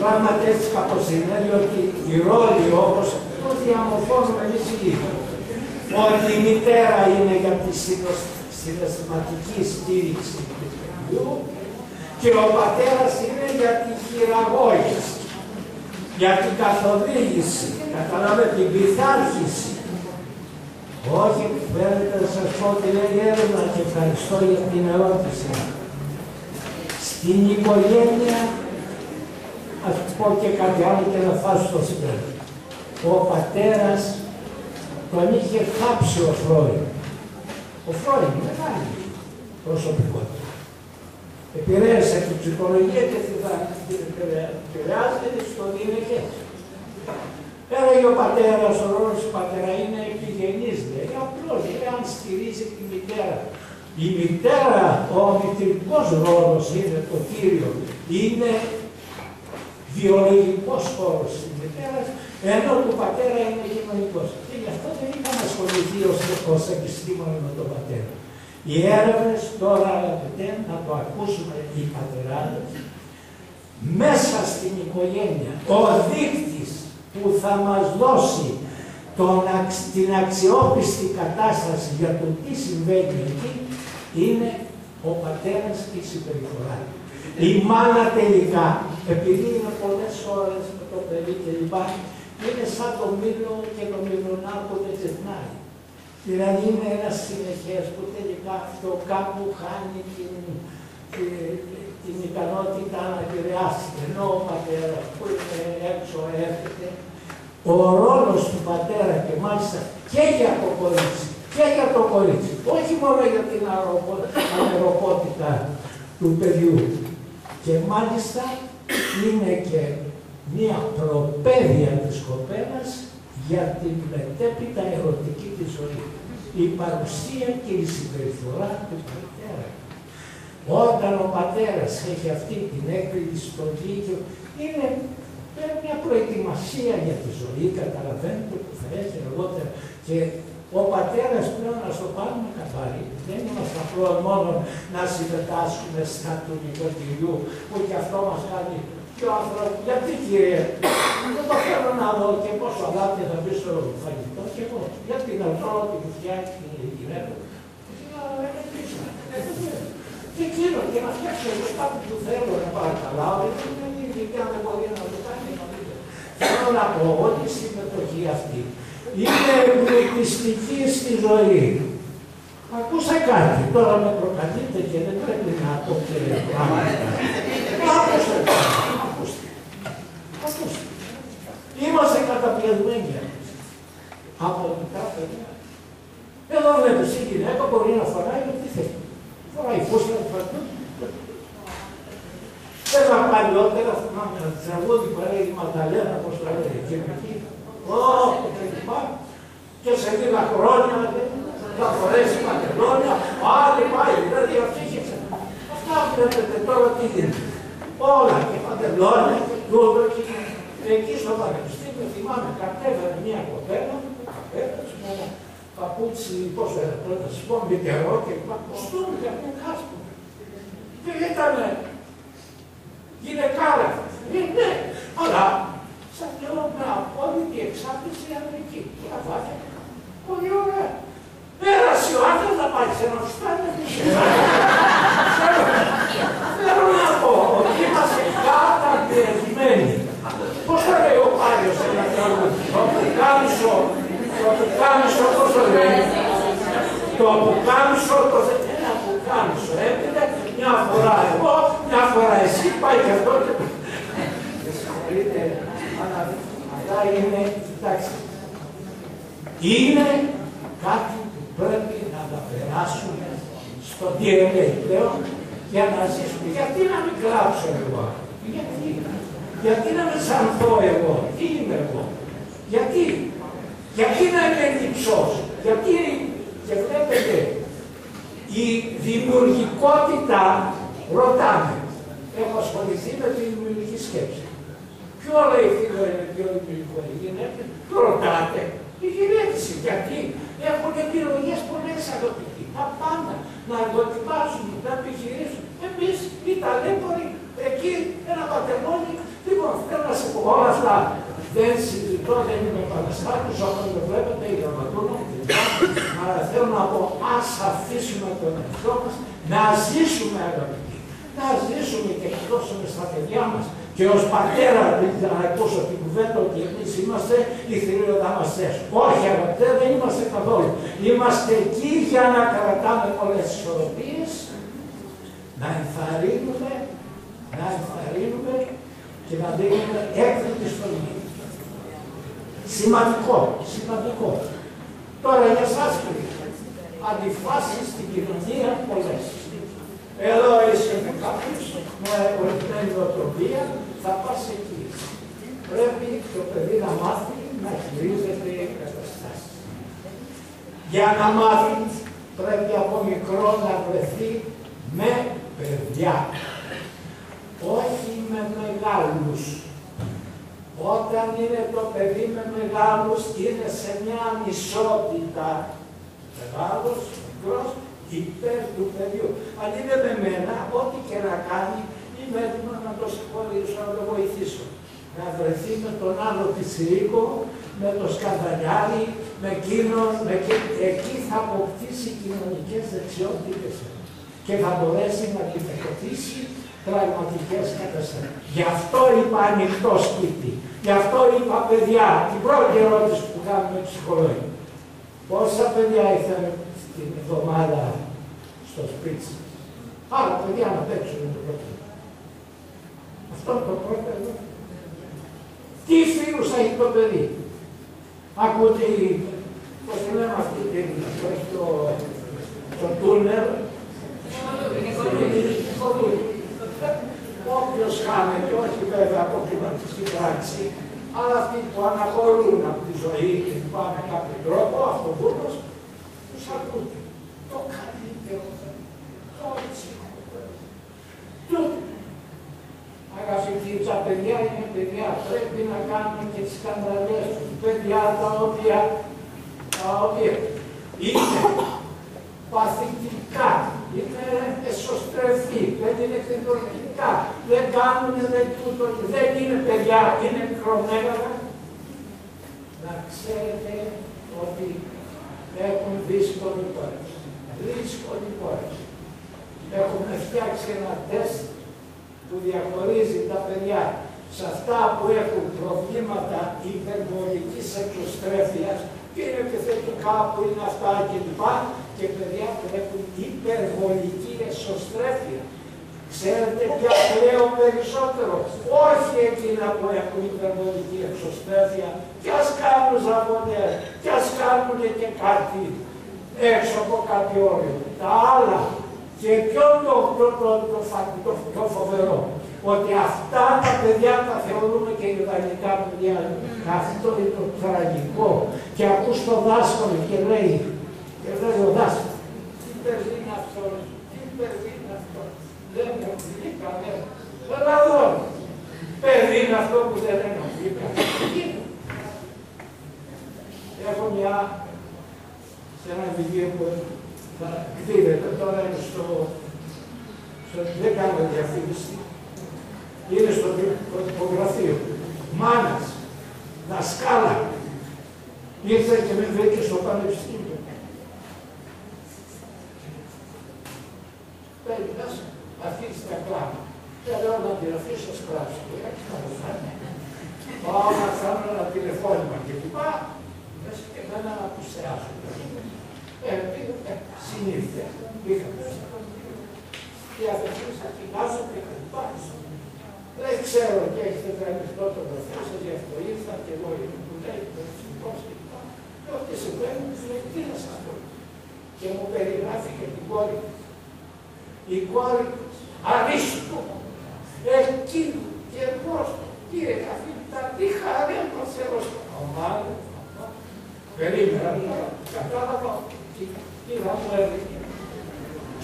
πράγματι έτσι κάπως είναι, διότι οι ρόλοι όπως το διαμορφώνουμε εμείς οι ίδιοι. Ότι η μητέρα είναι για τη συναισθηματικής στήριξης του παιδιού και ο πατέρας είναι για τη χειραγώγηση, για την καθοδήγηση, καταλάβετε την πειθάρχηση. Όχι, θέλετε να σας πω τι λέει η έρευνα και ευχαριστώ για την ερώτηση. Στην οικογένεια, ας πω και κάτι άλλο και να φάσω το συμπέρασμα. Ο πατέρας τον είχε θάψει ο Φρόιν. Ο Φρόιν είναι μεγάλη προσωπικότητα. Επηρέασε την ψυχολογία και την επηρεάζεται στο γυναικές. Έλεγε ο πατέρας, ο ρόλος του πατέρα είναι επιγενής, λέει. Απλώς λέει αν στηρίζει τη μητέρα. Η μητέρα, ο μητρικό ρόλος είναι το κύριο. Είναι βιολογικός χώρος της μητέρας, ενώ του πατέρα είναι κοινωνικό. Και γι' αυτό δεν είχαμε ασχοληθεί ως επιστήμονε με τον πατέρα. Οι έρευνες τώρα, αγαπητέ, να το ακούσουμε οι πατεράδες, μέσα στην οικογένεια, ο δείκτης που θα μας δώσει τον, την αξιόπιστη κατάσταση για το τι συμβαίνει εκεί είναι ο πατέρας και η συμπεριφορά. Η μάνα τελικά, επειδή είναι πολλές ώρες με το παιδί κλπ. Είναι σαν το μήλο και το μήλωνά που δεν ξεχνάει. Δηλαδή είναι ένας συνεχές που τελικά αυτό κάπου χάνει την, την, την ικανότητα να επηρεάσει. Ενώ ο πατέρας που είναι έξω έρχεται, ο ρόλος του πατέρα και μάλιστα και για το κορίτσι και για το κορίτσι, όχι μόνο για την αεροπότητα του παιδιού. Και μάλιστα είναι και μία προπαίδεια της κοπέλας για την μετέπειτα ερωτική της ζωή. Η παρουσία και η συμπεριφορά του πατέρα. Όταν ο πατέρας έχει αυτή την έκρηξη στο δίκαιο, είναι μια προετοιμασία για τη ζωή, καταλαβαίνετε που θα έχει αργότερα. Και ο πατέρας πλέον να το πάρουμε καθαρή. Δεν είμαστε απλό μόνο να συμμετάσχουμε στα του νοικοκυριού που και αυτό μας κάνει πιο άνθρωπος. Γιατί κύριε, δεν το θέλω να δω και πόσο αγάπη θα μπει στο φαγητός και εγώ. Γιατί να δω ότι μου φτιάξει η γυναίκα. Και εκείνο και να φτιάξει εγώ κάτι που θέλω να παρακαλάω, γιατί δεν είναι δικιά μου μπορεί να το κάνει. Θέλω να πω ότι η συμμετοχή αυτή είναι εμπλουτιστική στη ζωή. Ακούσα κάτι, τώρα με προκαλείτε και δεν πρέπει να πω και πράγματα. Άκουσα κάτι, ακούστε. Ακούστε. Είμαστε καταπιασμένοι από μικρά παιδιά. Εδώ βλέπεις η γυναίκα μπορεί να φοράει ό,τι θέλει. Φοράει φούστα, δεν θα παλιότερα, θυμάμαι ένα τραγούδι που έλεγε η Μανταλένα, πώς το έλεγε, και εκεί, όχι, και λοιπά, και σε λίγα χρόνια θα φορέσει παντελόνια, πάλι πάει, δηλαδή αυτή είχε Αυτά βλέπετε τώρα τι γίνεται. Όλα και παντελόνια και τούτο και εκεί στο πανεπιστήμιο θυμάμαι κατέβαινε μια κοπέλα, κοπέλα, με ένα παπούτσι, πώς το έλεγα πρώτα, σου πω, μητερό και λοιπά, κοστούμι και αυτό κάστο. Και ήταν γυναικάρα. Ε, ναι, αλλά σαν λέω με απόλυτη εξάρτηση ανδρική. Τα βάθια. Πολύ ωραία. Πέρασε ο άντρας να πάει σε ένα φουστάνι. Θέλω να πω ότι είμαστε καταπιεσμένοι. Πώς θα λέει ο Πάριος ένα τραγούδι. Το πουκάμισο, το πουκάμισο, πώς το λέει; Το πουκάμισο, το ένα πουκάμισο έπειτα μια φορά εγώ, μια φορά εσύ, πάει και αυτό και... Συγχωρείτε, αλλά αυτά είναι, κοιτάξτε, είναι κάτι που πρέπει να τα περάσουμε στο DNA πλέον για να ζήσουμε. Γιατί να μην κλάψω εγώ, γιατί, γιατί να με σανθώ εγώ, τι είμαι εγώ, γιατί, γιατί να είμαι λυψός, γιατί, και βλέπετε, η δημιουργικότητα ρωτάμε. Έχω ασχοληθεί με τη δημιουργική σκέψη. Ποιο λέει φίλο είναι πιο δημιουργικό, οι γυναίκε, το ρωτάτε. Οι γυναίκε, γιατί; Έχουν επιλογές πολλές αγαπητοί. Τα πάντα. Να εγκοτιμάσουν, να επιχειρήσουν. Εμείς οι ταλέποροι, εκεί ένα πατεμόνι, λοιπόν, θέλω να σε πω όλα αυτά. Δεν συζητώ, δεν είμαι επαναστάτης, όπως το βλέπετε, η γραμματούνα, αλλά θέλω να πω, ας αφήσουμε τον εαυτό μας να ζήσουμε αγαπητοί. Να ζήσουμε και να δώσουμε στα παιδιά μας και ως πατέρα να ακούσω την κουβέντα ότι εμείς είμαστε οι θηριοδάμαστές. Όχι αγαπητέ, δεν είμαστε καθόλου. Είμαστε εκεί για να κρατάμε πολλές ισορροπίες, να ενθαρρύνουμε, να ενθαρρύνουμε και να δίνουμε έκδοτη στο Σημαντικό, σημαντικό. Τώρα για εσάς αντιφάσεις στην κοινωνία πολλές. Εδώ είσαι με κάποιους με ορισμένη νοοτροπία, θα πας εκεί. Πρέπει το παιδί να μάθει να χειρίζεται καταστάσεις. Για να μάθει πρέπει από μικρό να βρεθεί με παιδιά. Όχι με μεγάλους. Όταν είναι το παιδί με μεγάλους είναι σε μια ανισότητα. Μεγάλος, μικρός, υπέρ του παιδιού. Αν είναι με μένα, ό,τι και να κάνει, είμαι έτοιμος να το συγχωρήσω, να το βοηθήσω. Να βρεθεί με τον άλλο πιτσιρίκο, με το σκανδαλιάρι, με εκείνο, με εκεί θα αποκτήσει κοινωνικές δεξιότητες και θα μπορέσει να αντιμετωπίσει πραγματικές καταστάσει. Γι' αυτό είπα ανοιχτό σπίτι. Γι' αυτό είπα παιδιά. Την πρώτη ερώτηση που κάνουμε ψυχολόγοι. Πόσα παιδιά ήθελε την εβδομάδα στο σπίτι σας; Άρα παιδιά να παίξουν το πρώτο. Αυτό το πρώτο εδώ. Τι φίλους θα έχει το παιδί; Ακούτε, πώς το λέμε αυτή την, το, το τούνερ, Όποιος χάνεται, όχι βέβαια από κλιματική πράξη, αλλά αυτοί που αναχωρούν από τη ζωή και πάνε κάποιο τρόπο, αυτοβούλος, τους ακούτε. Το καλύτερο, το ψυχότερο. Αγαπητοί, τα παιδιά είναι παιδιά, πρέπει να κάνουμε και τις σκανδαλιές τους. Παιδιά τα οποία, τα οποία είναι παθητικά, είναι εσωστρεφή, δεν είναι τεχνολογικά, δεν κάνουν δεν, τούτο, δεν είναι παιδιά, είναι μικρομέγαλα. Να ξέρετε ότι έχουν δύσκολη πόρες. Δύσκολη πόρες. Έχουμε φτιάξει ένα τεστ που διαχωρίζει τα παιδιά σε αυτά που έχουν προβλήματα υπερβολικής εξωστρέφειας και είναι επιθετικά που είναι αυτά κλπ. Και παιδιά που έχουν υπερβολική εσωστρέφεια. Ξέρετε ποια πλέον περισσότερο; Όχι εκείνα που έχουν υπερβολική εξωστρέφεια. Κι ας κάνουν ζαβονές, κι ας κάνουν και κάτι έξω από κάτι όριο. Τα άλλα. Και ποιο το, το, το, το, το φοβερό; Ότι αυτά τα παιδιά τα θεωρούμε και ιδανικά παιδιά. Αυτό είναι το τραγικό. Και ακούς το δάσκαλο και λέει, και λέει ο δάσκαλος, τι παιδί είναι αυτό, τι παιδί είναι αυτό. Δεν μου πει κανένα. Δεν Παιδί είναι αυτό που δεν ενοχλεί κανένα. Έχω μια, σε ένα βιβλίο που θα δείτε τώρα είναι στο, στο δεν κάνω διαφήμιση, είναι στο τυπογραφείο. Μάνας, δασκάλα, ήρθε και με βρήκε στο πανεπιστήμιο. Παίρνει μέσα, αφήσει τα κλάμα. Και λέω να την αφήσω σκράψη. Έτσι θα το κάνει. Πάω να κάνω ένα τηλεφώνημα και λοιπά, μέσα και εμένα να απουσιάσω. Ε, ε, συνήθεια. Πήγα. Και αφαιρθήσα, κοιτάζω και λοιπά. Δεν ξέρω και έχετε γραμμιστό το γραφείο σας, γι' αυτό ήρθα και εγώ που λέει το φυσικός και λοιπά. Λέω τι συμβαίνει, μου λέει τι να σας πω. Και μου περιγράφει και την κόρη η κόρη Αρίστο, εκείνο και εγώ, κύριε καθηγητά, τι χαρέ το Θεό στο κομμάτι. Περίμενα, κατάλαβα, είδα μου έδειξε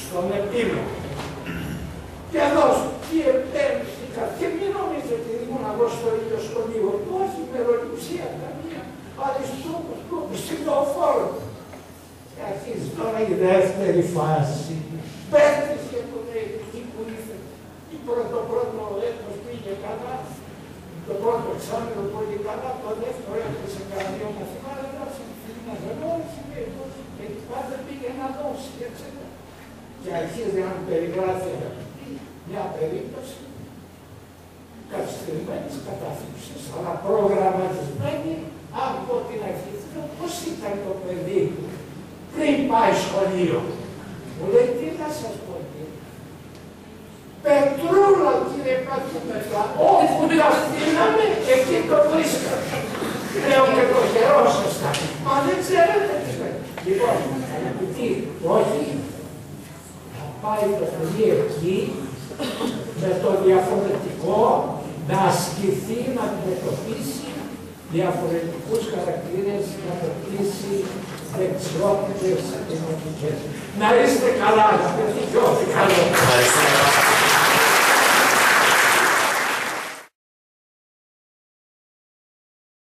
στον επίλογο. Και εδώ τι επέμψηκα και μην νομίζετε ότι ήμουν εγώ στο ίδιο σχολείο, όχι μεροληψία καμία, Αριστόπουλος, κόπου, στιγμοφόρο. Και αρχίζει τώρα η δεύτερη φάση. Πέτυχε που λέει εκεί που ήρθε. Η πρώτο πρώτο έτος πήγε καλά. Το πρώτο εξάμεινο πήγε καλά. Το δεύτερο έπεσε κανένα δύο μαθήματα. Εντάξει, να δεν μπόρεσε. Και πάντα πήγε να δώσει. Έτσι. Και αρχίζει να μου περιγράφει μια περίπτωση καθυστερημένης κατάθλιψης, αλλά προγραμματισμένη από την αρχή. Πώς ήταν το παιδί πριν πάει σχολείο; Μου λέει, τι να σας πω κύριε. Πετρούλα κύριε Πατρούμετρα, όπου τα στείλαμε, εκεί το βρίσκαμε. Λέω και το καιρό σας τα. Μα δεν ξέρετε τι Λοιπόν, αγαπητοί, όχι, θα πάει το παιδί εκεί με το διαφορετικό να ασκηθεί, να αντιμετωπίσει διαφορετικούς χαρακτήρες, να αποκτήσει δεξιότητες δημοτικές. Να είστε καλά, να πετύχει ό,τι καλό. Ευχαριστούμε.